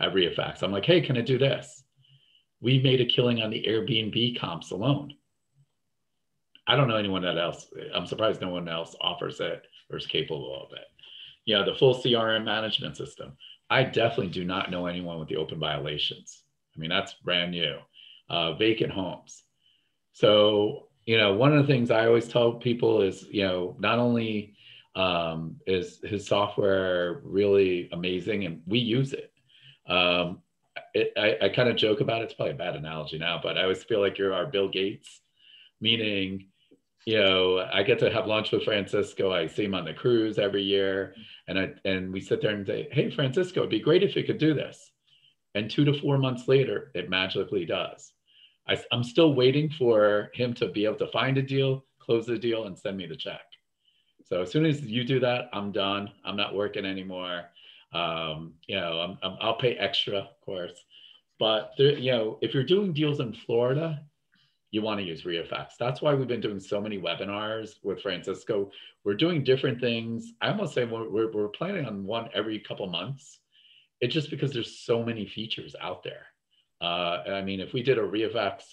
at REIFax. I'm like, hey, can I do this? We made a killing on the Airbnb comps alone. I don't know anyone that else. I'm surprised no one else offers it or is capable of it. You know, the full CRM management system. I definitely do not know anyone with the open violations. I mean, that's brand new. Uh, vacant homes. So, you know, one of the things I always tell people is, you know, not only um, is his software really amazing and we use it. Um, it, I, I kind of joke about it. It's probably a bad analogy now, but I always feel like you're our Bill Gates, meaning, you know, I get to have lunch with Francisco. I see him on the cruise every year, and I and we sit there and say, "Hey, Francisco, it'd be great if you could do this." And two to four months later, it magically does. I, I'm still waiting for him to be able to find a deal, close the deal, and send me the check. So as soon as you do that, I'm done. I'm not working anymore. Um, you know, i will pay extra, of course. But there, you know, if you're doing deals in Florida, you want to use REIFax. That's why we've been doing so many webinars with Francisco. We're doing different things. I almost say we're, we're, planning on one every couple months. It's just because there's so many features out there. Uh, I mean, if we did a REIFax,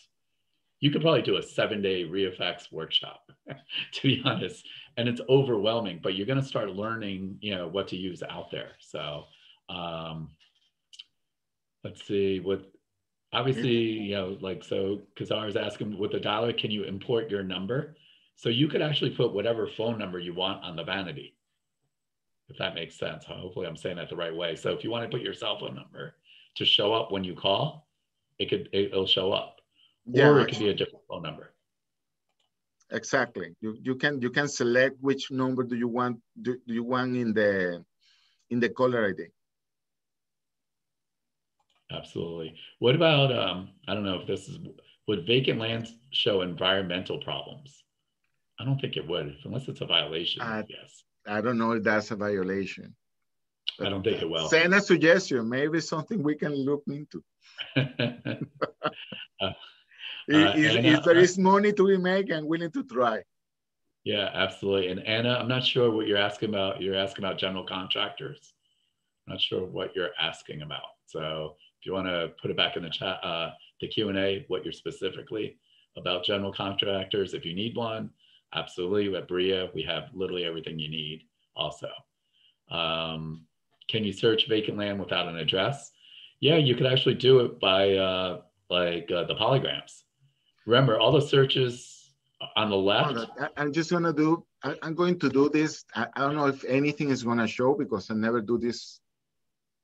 you could probably do a seven day REIFax workshop, [laughs] to be honest and it's overwhelming but you're going to start learning you know what to use out there. So um let's see what obviously you know like so kazar is asking with the dialer can you import your number? So you could actually put whatever phone number you want on the vanity if that makes sense. Hopefully i'm saying that the right way. So if you want to put your cell phone number to show up when you call it could it'll show up yeah, or it could be a different phone number exactly. You, you can you can select which number do you want do, do you want in the in the caller ID. Absolutely. What about um, I don't know if this is would vacant lands show environmental problems? I don't think it would, unless it's a violation. Uh, yes. I don't know if that's a violation. I don't think it will. Send a suggestion. Maybe something we can look into. [laughs] uh, uh, if, Anna, if there is money to be made, I'm willing to try. Yeah, absolutely. And Anna, I'm not sure what you're asking about. You're asking about general contractors. I'm not sure what you're asking about. So if you want to put it back in the chat, uh, the Q&A, what you're specifically about general contractors, if you need one, Absolutely. At BREIA, we have literally everything you need also. Um, can you search vacant land without an address? Yeah, you could actually do it by uh, like uh, the polygrams. Remember, all the searches on the left. I'm just gonna do. I'm going to do this. I, don't know if anything is gonna show because I never do this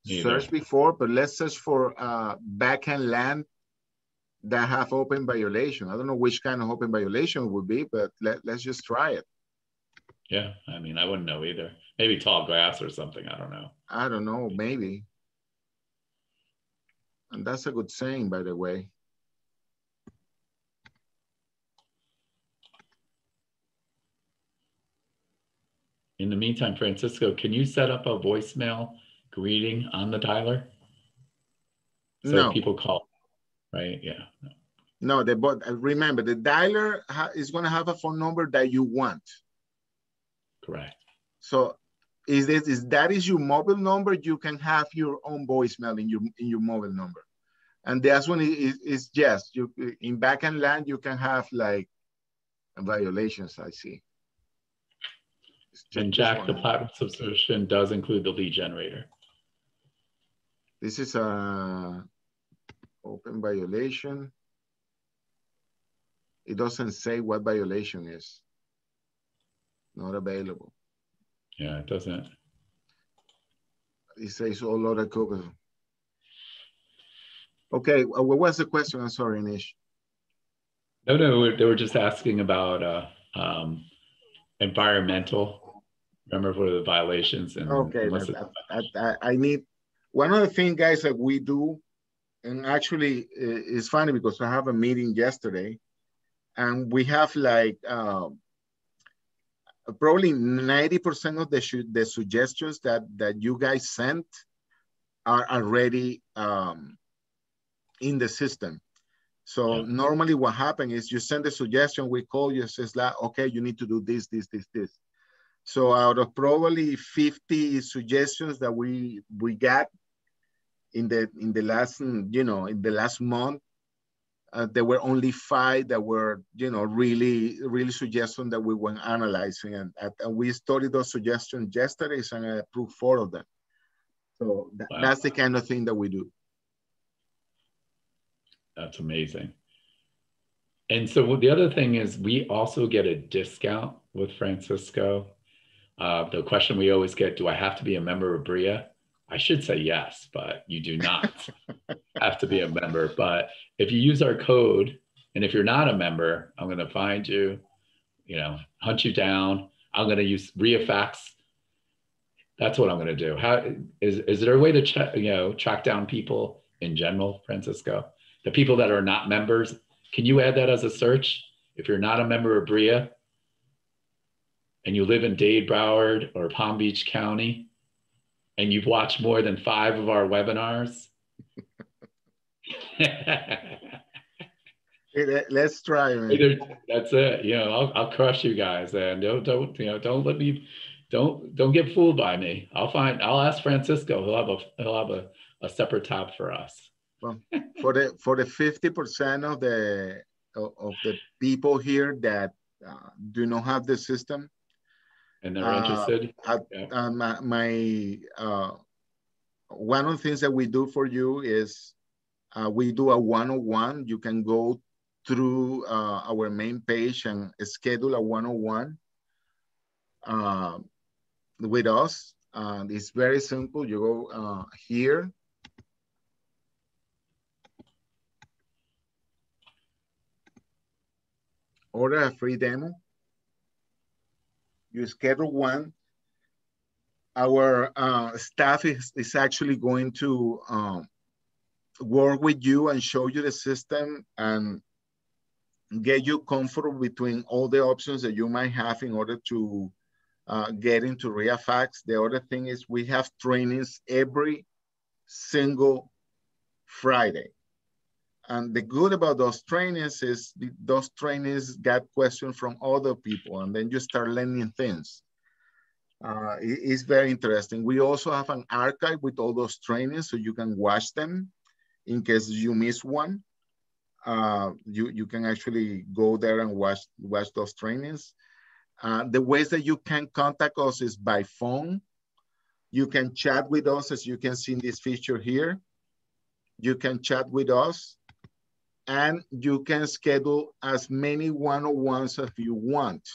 Neither. search before. But let's search for uh, vacant land that have open violation. I don't know which kind of open violation would be, but let, let's just try it. Yeah, I mean, I wouldn't know either. Maybe tall grass or something. I don't know. I don't know. Maybe. And that's a good saying, by the way. In the meantime, Francisco, can you set up a voicemail greeting on the dialer? So no. people call, right? Yeah. No, the, but remember, the dialer is going to have a phone number that you want. Correct. So is this is that is your mobile number? You can have your own voicemail in your in your mobile number, and that's when it is is yes. You in vacant land you can have like violations. I see. And Jack, the platform subscription does include the lead generator. This is a open violation. It doesn't say what violation is. Not available. Yeah, it doesn't. It says all of cookies. Okay, uh, what was the question? I'm sorry, Nish. No, no, they were just asking about uh, um, environmental. Remember for the violations and okay. I, I, I, need one of the things, guys, that we do, and actually it's funny because I have a meeting yesterday, and we have like um, probably 90% of the, the suggestions that, that you guys sent are already um, in the system. So yeah. normally what happens is you send a suggestion, we call you, says like, okay, you need to do this, this, this, this. So out of probably 50 suggestions that we we got in the in the last you know in the last month, uh, there were only five that were, you know, really, really suggestions that we were analyzing. And, and we studied those suggestions yesterday and I approved four of them. So th wow. that's the kind of thing that we do. That's amazing. And so the other thing is we also get a discount with Francisco. Uh, the question we always get, do I have to be a member of BREIA? I should say yes, but you do not [laughs] have to be a member. But if you use our code, and if you're not a member, I'm going to find you, you know, hunt you down. I'm going to use REIFax. That's what I'm going to do. How is is there a way to check, you know, track down people in general, Francisco? The people that are not members, can you add that as a search? If you're not a member of BREIA and you live in Dade, Broward, or Palm Beach County, and you've watched more than five of our webinars, [laughs] let's try. Man. That's it. You know, I'll, I'll crush you guys, and don't don't you know don't let me don't don't get fooled by me. I'll find I'll ask Francisco. He'll have a he'll have a, a separate tab for us. Well, for the for the fifty percent of the of the people here that uh, do not have the system, and they're uh, interested. Uh, yeah. uh, my, my uh, one of the things that we do for you is uh, we do a one-on-one. You can go through uh, our main page and schedule a one-on-one with us. it's very simple. You go here. Order a free demo you schedule one. Our uh, staff is, is actually going to um, work with you and show you the system and get you comfortable between all the options that you might have in order to uh, get into REIFax. The other thing is we have trainings every single Friday. And the good about those trainings is the, those trainings got questions from other people and then you start learning things. Uh, it, it's very interesting. We also have an archive with all those trainings so you can watch them in case you miss one. Uh, you, you can actually go there and watch, watch those trainings. Uh, the ways that you can contact us is by phone. You can chat with us as you can see in this feature here. You can chat with us and you can schedule as many one-on-ones as you want.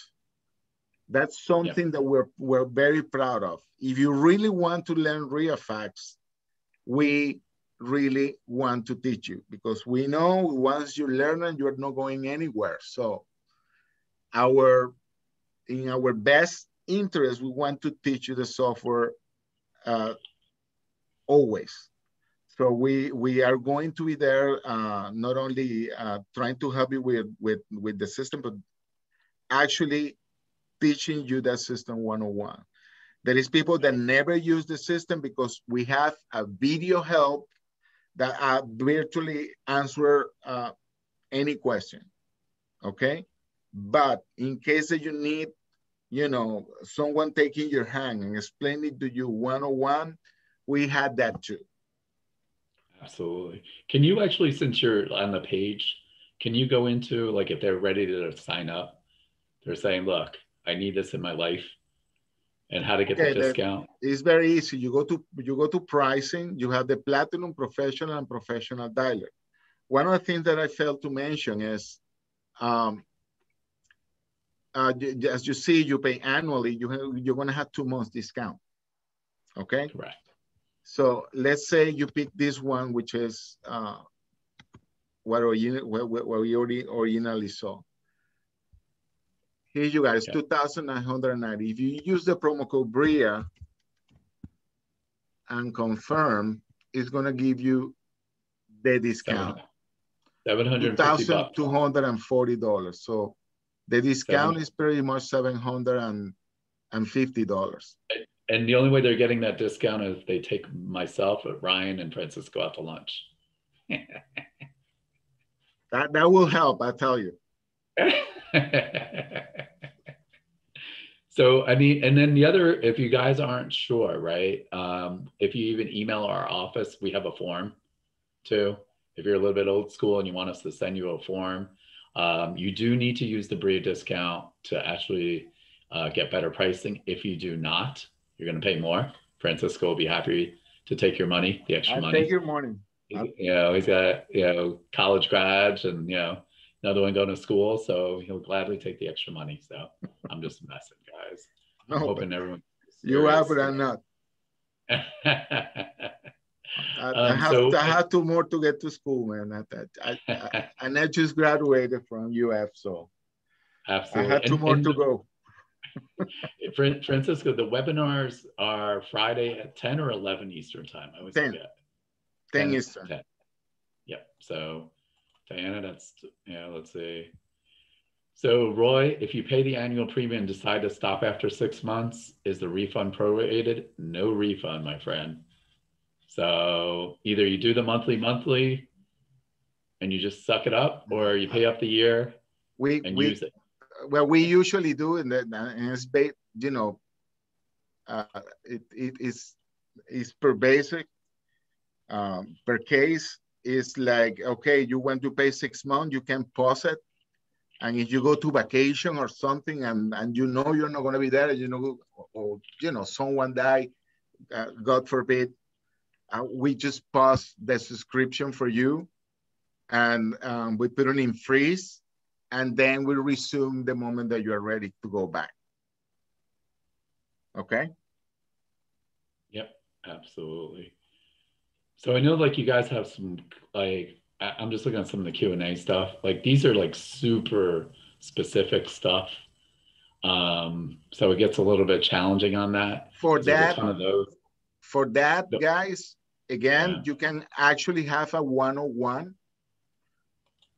That's something that we're, we're very proud of. If you really want to learn REIFax, we really want to teach you because we know once you learn it, you're not going anywhere. So our, in our best interest, we want to teach you the software uh, always. So we we are going to be there uh, not only uh, trying to help you with, with, with the system, but actually teaching you that system 101. There is people that never use the system because we have a video help that uh, virtually answer uh, any question, okay? But in case that you need, you know, someone taking your hand and explaining to you one-on-one, we had that too. Absolutely. Can you actually, since you're on the page, can you go into like if they're ready to sign up, they're saying, look, I need this in my life and how to get okay, the discount? It's very easy. You go to you go to pricing. You have the platinum, professional, and professional dialer. One of the things that I failed to mention is, um, uh, as you see, you pay annually. You have, you're going to have two months discount. Okay. Correct. So let's say you pick this one, which is uh, what, origin what, what we already originally saw. Here you guys, yeah. 2,990. If you use the promo code BREIA and confirm, it's gonna give you the discount. $2,240. So the discount Seven. is pretty much $750. And the only way they're getting that discount is they take myself, Ryan, and Francisco out to lunch. [laughs] that that will help, I tell you. [laughs] so I mean, and then the other, if you guys aren't sure, right? Um, if you even email our office, we have a form too. If you're a little bit old school and you want us to send you a form, um, you do need to use the BREIA discount to actually uh, get better pricing. If you do not, you're going to pay more. Francisco will be happy to take your money, the extra I'll money. Take your money. You know, he's got you know college grads and you know another one going to school, so he'll gladly take the extra money. So I'm just messing, guys. I'm [laughs] no, hoping everyone. You are, but I'm not. [laughs] I, um, I, have, so, I have two more to get to school, man. I, I, I, [laughs] I just graduated from UF, so absolutely. I have two and, more and, to go. Francisco, the webinars are Friday at 10 or 11 Eastern time. I always 10. forget. 10, 10 Eastern. 10. Yep. So Diana, that's, yeah, let's see. So Roy, if you pay the annual premium and decide to stop after six months, is the refund prorated? No refund, my friend. So either you do the monthly monthly and you just suck it up or you pay up the year we, and we, use it what we usually do in the and it's you know, uh, it, it is is per basic, um, per case. Is like okay, you want to pay six months, you can pause it, and if you go to vacation or something, and and you know you're not going to be there, you know, or, or you know someone die, uh, God forbid, uh, we just pause the subscription for you, and um, we put it in freeze and then we'll resume the moment that you are ready to go back. Okay? Yep, absolutely. So I know like you guys have some, like, I'm just looking at some of the Q&A stuff. Like these are like super specific stuff. Um, so it gets a little bit challenging on that. For that, for that, guys, again, yeah. you can actually have a one-on-one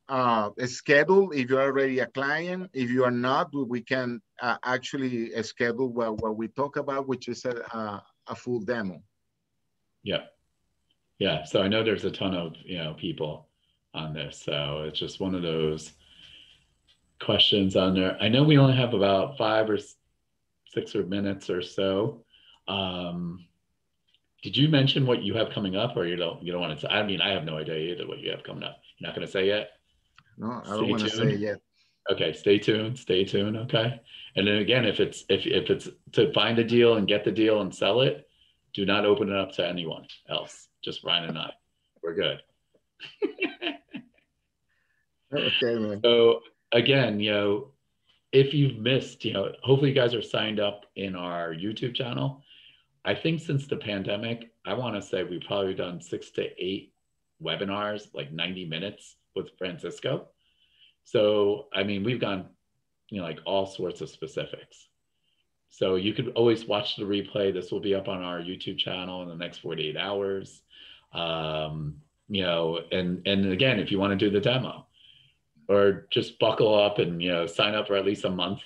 uh, schedule if you're already a client. If you are not, we can uh, actually schedule what, what we talk about, which is a, a full demo. Yeah. Yeah. So I know there's a ton of, you know, people on this. So it's just one of those questions on there. I know we only have about five or six or minutes or so. Um, did you mention what you have coming up or you don't, you don't want to, I mean, I have no idea either what you have coming up. You're not going to say yet? No, I don't want to say yet. Okay, stay tuned, stay tuned, okay? And then again, if it's, if, if it's to find a deal and get the deal and sell it, do not open it up to anyone else, just Ryan and I. We're good. [laughs] Okay, man. So again, you know, if you've missed, you know, hopefully you guys are signed up in our YouTube channel. I think since the pandemic, I want to say we've probably done six to eight webinars, like 90 minutes with Francisco. So, I mean, we've gone, you know, like all sorts of specifics. So you could always watch the replay. This will be up on our YouTube channel in the next 48 hours. Um, you know, and and again, if you want to do the demo, or just buckle up and you know sign up for at least a month,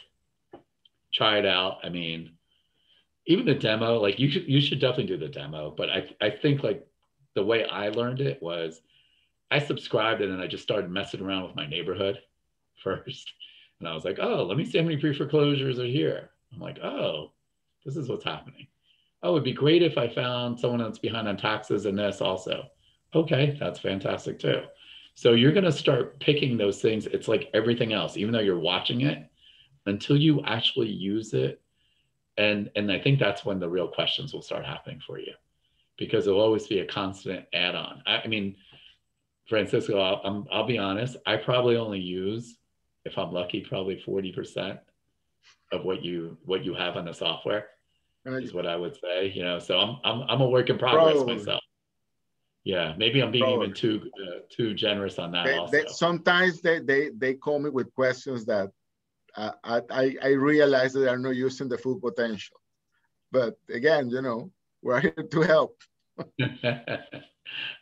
try it out. I mean, even the demo, like you should you should definitely do the demo. But I I think like the way I learned it was I subscribed and then I just started messing around with my neighborhood [laughs] first. And I was like, oh, let me see how many pre foreclosures are here. I'm like, oh, this is what's happening. Oh, it'd be great if I found someone that's behind on taxes and this also. Okay, that's fantastic too. So you're going to start picking those things. It's like everything else, even though you're watching it, until you actually use it. And, and I think that's when the real questions will start happening for you because it'll always be a constant add on. I, I mean, Francisco, I'll, I'm, I'll be honest, I probably only use, if I'm lucky, probably 40% of what you what you have on the software is what I would say. You know, so I'm I'm I'm a work in progress Bro. myself. Yeah, maybe I'm being Bro. even too uh, too generous on that. They, also. they, sometimes they, they, they call me with questions that I, I, I realize that they're not using the full potential. But again, you know, we're here to help. [laughs]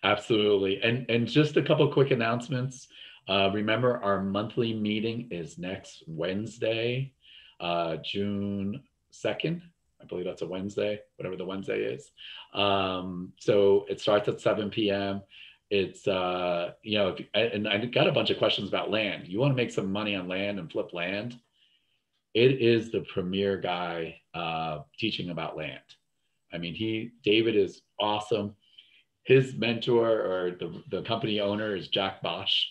Absolutely. And and just a couple quick announcements. Uh, remember, our monthly meeting is next Wednesday, uh, June 2nd. I believe that's a Wednesday, whatever the Wednesday is. Um, so it starts at 7 p.m. It's, uh, you know, if, and I got a bunch of questions about land. You want to make some money on land and flip land? It is the premier guy uh, teaching about land. I mean, he, David is awesome. His mentor or the, the company owner is Jack Bosch.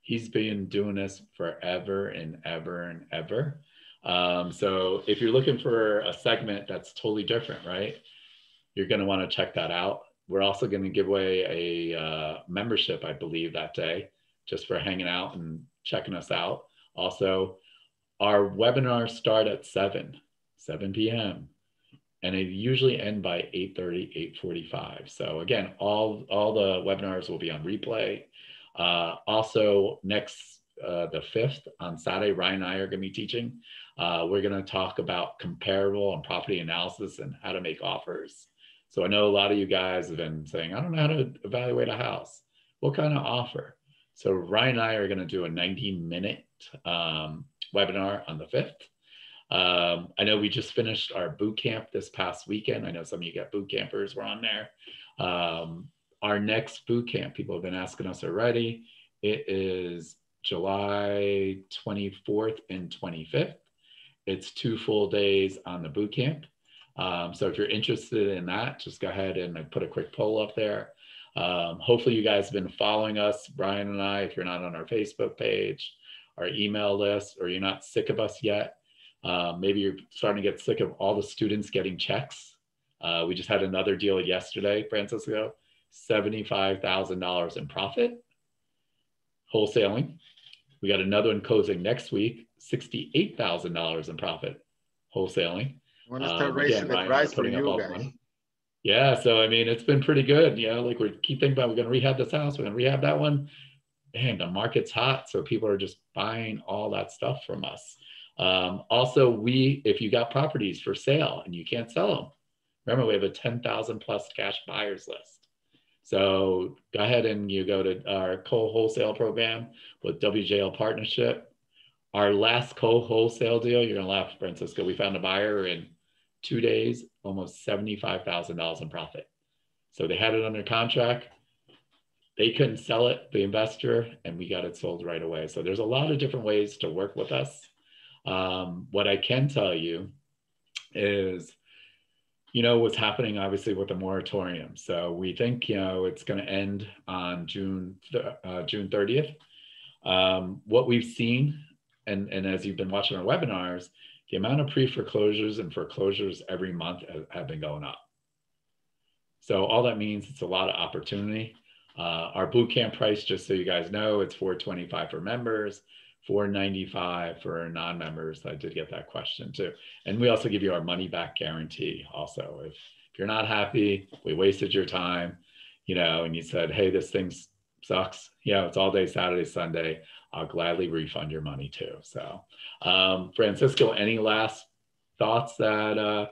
He's been doing this forever and ever and ever. Um, so if you're looking for a segment that's totally different, right? You're going to want to check that out. We're also going to give away a uh, membership, I believe, that day, just for hanging out and checking us out. Also, our webinars start at 7, 7 p.m. And they usually end by 8.30, 8.45. So again, all, all the webinars will be on replay. Uh, also, next, uh, the 5th on Saturday, Ryan and I are going to be teaching. Uh, we're going to talk about comparable and property analysis and how to make offers. So I know a lot of you guys have been saying, I don't know how to evaluate a house. What kind of offer? So Ryan and I are going to do a 90 minute um, webinar on the 5th. Um, I know we just finished our boot camp this past weekend. I know some of you got boot campers were on there. Um, our next boot camp, people have been asking us already. It is July 24th and 25th. It's two full days on the boot camp. Um, so if you're interested in that, just go ahead and put a quick poll up there. Um, hopefully you guys have been following us, Ryan and I, if you're not on our Facebook page, our email list, or you're not sick of us yet. Uh, maybe you're starting to get sick of all the students getting checks. Uh, we just had another deal yesterday, Francisco, $75,000 in profit, wholesaling. We got another one closing next week, $68,000 in profit, wholesaling. I want to start Um, raising the price for you guys. money. Yeah, so I mean, it's been pretty good. You know, like we keep thinking about we're going to rehab this house, we're going to rehab that one. Man, the market's hot, so people are just buying all that stuff from us. Um, also, we if you got properties for sale and you can't sell them, remember we have a ten thousand plus cash buyers list. So go ahead and you go to our co-wholesale program with WJL partnership. Our last co-wholesale deal, you're gonna laugh, Francisco. We found a buyer in two days, almost seventy-five thousand dollars in profit. So they had it under contract. They couldn't sell it, the investor, and we got it sold right away. So there's a lot of different ways to work with us. Um, what I can tell you is, you know, what's happening obviously with the moratorium. So we think, you know, it's going to end on June uh, June 30th. Um, what we've seen and, and as you've been watching our webinars, the amount of pre-foreclosures and foreclosures every month have, have been going up. So all that means it's a lot of opportunity. Uh, our boot camp price, just so you guys know, it's 425 for members, 495 for non-members. I did get that question too. And we also give you our money back guarantee also. If, if you're not happy, we wasted your time, you know, and you said, hey, this thing sucks. You know, it's all day Saturday, Sunday. I'll gladly refund your money too. So, um, Francisco, any last thoughts that uh,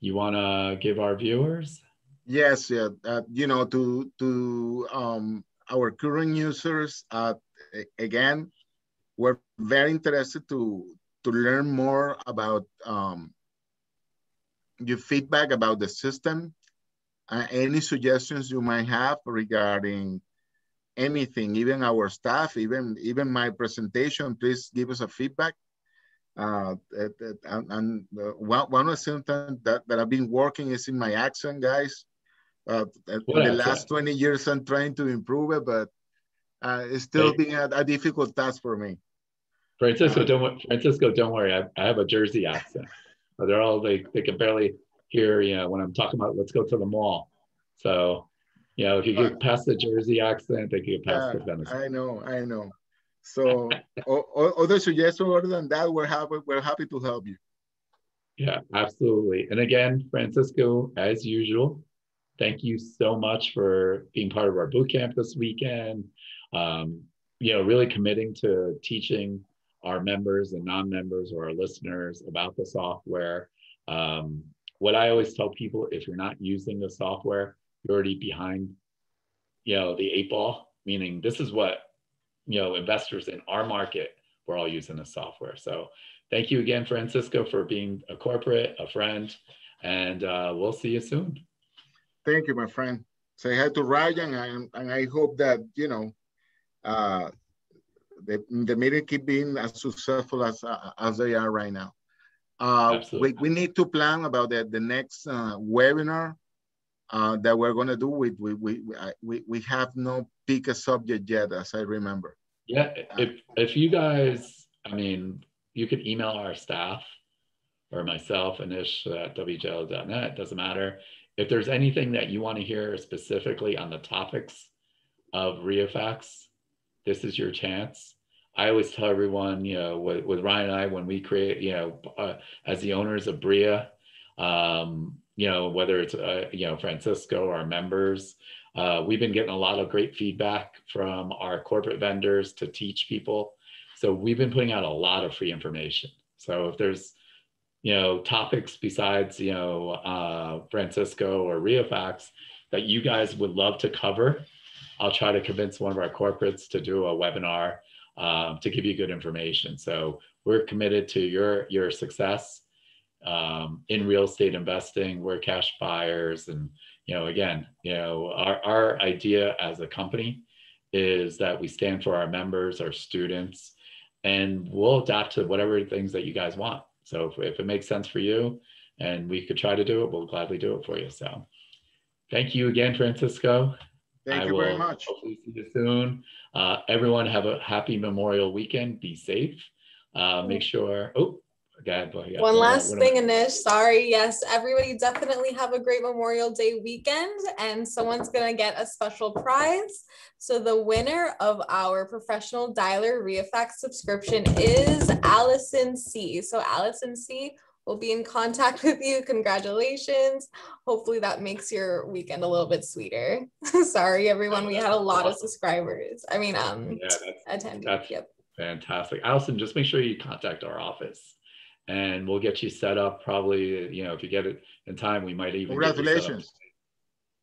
you want to give our viewers? Yes, yeah. Uh, you know, to to um, our current users, uh, again, we're very interested to to learn more about um, your feedback about the system. Uh, any suggestions you might have regarding anything, even our staff, even even my presentation, please give us a feedback. Uh, and, and uh, one, one of the things that, that I've been working is in my accent, guys. Uh, in the last 20 years, I'm trying to improve it, but uh, it's still hey. being a, a, difficult task for me. Francisco, uh, don't Francisco, don't worry. I, I have a Jersey accent. [laughs] They're all they, they can barely hear. You know, when I'm talking about let's go to the mall. So you know, if you get past the Jersey accent, they can get past the Venice. I know, I know. So [laughs] other suggestions other than that, we're happy, we're happy to help you. Yeah, absolutely. And again, Francisco, as usual, thank you so much for being part of our boot camp this weekend. Um, you know, really committing to teaching our members and non-members or our listeners about the software. Um, what I always tell people, if you're not using the software, you're already behind, you know, the eight ball, meaning this is what, you know, investors in our market, we're all using the software. So thank you again, Francisco, for being a corporate, a friend, and uh, we'll see you soon. Thank you, my friend. Say hi to Ryan, and, and I hope that, you know, uh, the, the meeting keep being as successful as, uh, as they are right now. Uh, we, we need to plan about the, the next uh, webinar uh, that we're going to do. We, we, we, we, we have no pick a subject yet, as I remember. Yeah, if, if you guys, I mean, you can email our staff or myself, Anish at wjl.net, doesn't matter. If there's anything that you want to hear specifically on the topics of REIFax, this is your chance. I always tell everyone, you know, with, with Ryan and I, when we create, you know, uh, as the owners of BREIA, um, you know, whether it's, uh, you know, Francisco, our members. Uh, we've been getting a lot of great feedback from our corporate vendors to teach people. So we've been putting out a lot of free information. So if there's, you know, topics besides, you know, uh, Francisco or REIFax that you guys would love to cover, I'll try to convince one of our corporates to do a webinar um, to give you good information. So we're committed to your, your success um, in real estate investing. We're cash buyers. And, you know, again, you know, our, our idea as a company is that we stand for our members, our students, and we'll adapt to whatever things that you guys want. So if, if it makes sense for you and we could try to do it, we'll gladly do it for you. So thank you again, Francisco. Thank I you very much. Hopefully see you soon. Uh, everyone have a happy Memorial weekend. Be safe. Uh, make sure, oh, one last thing, Anish. Sorry. Yes, everybody definitely have a great Memorial Day weekend, and someone's going to get a special prize. So, the winner of our professional dialer REIFax subscription is Allison C. So, Allison C will be in contact with you. Congratulations. Hopefully, that makes your weekend a little bit sweeter. [laughs] Sorry, everyone. We had a lot of subscribers. I mean, um, yeah, that's, attendees. That's yep. Fantastic. Allison, just make sure you contact our office and we'll get you set up probably, you know, if you get it in time, we might even congratulations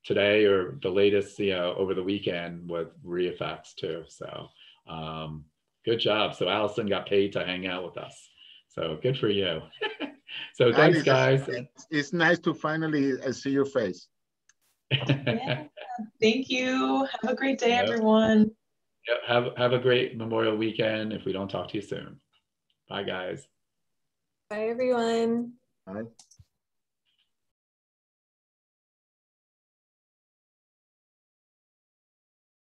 today or the latest, you know, over the weekend with REIFax too. So um, good job. So Allison got paid to hang out with us. So good for you. [laughs] so thanks, guys. It's nice to finally uh, see your face. yeah, [laughs] thank you. Have a great day, yep. everyone. Yep. Have, have a great Memorial weekend if we don't talk to you soon. Bye, guys. Bye, everyone. Bye.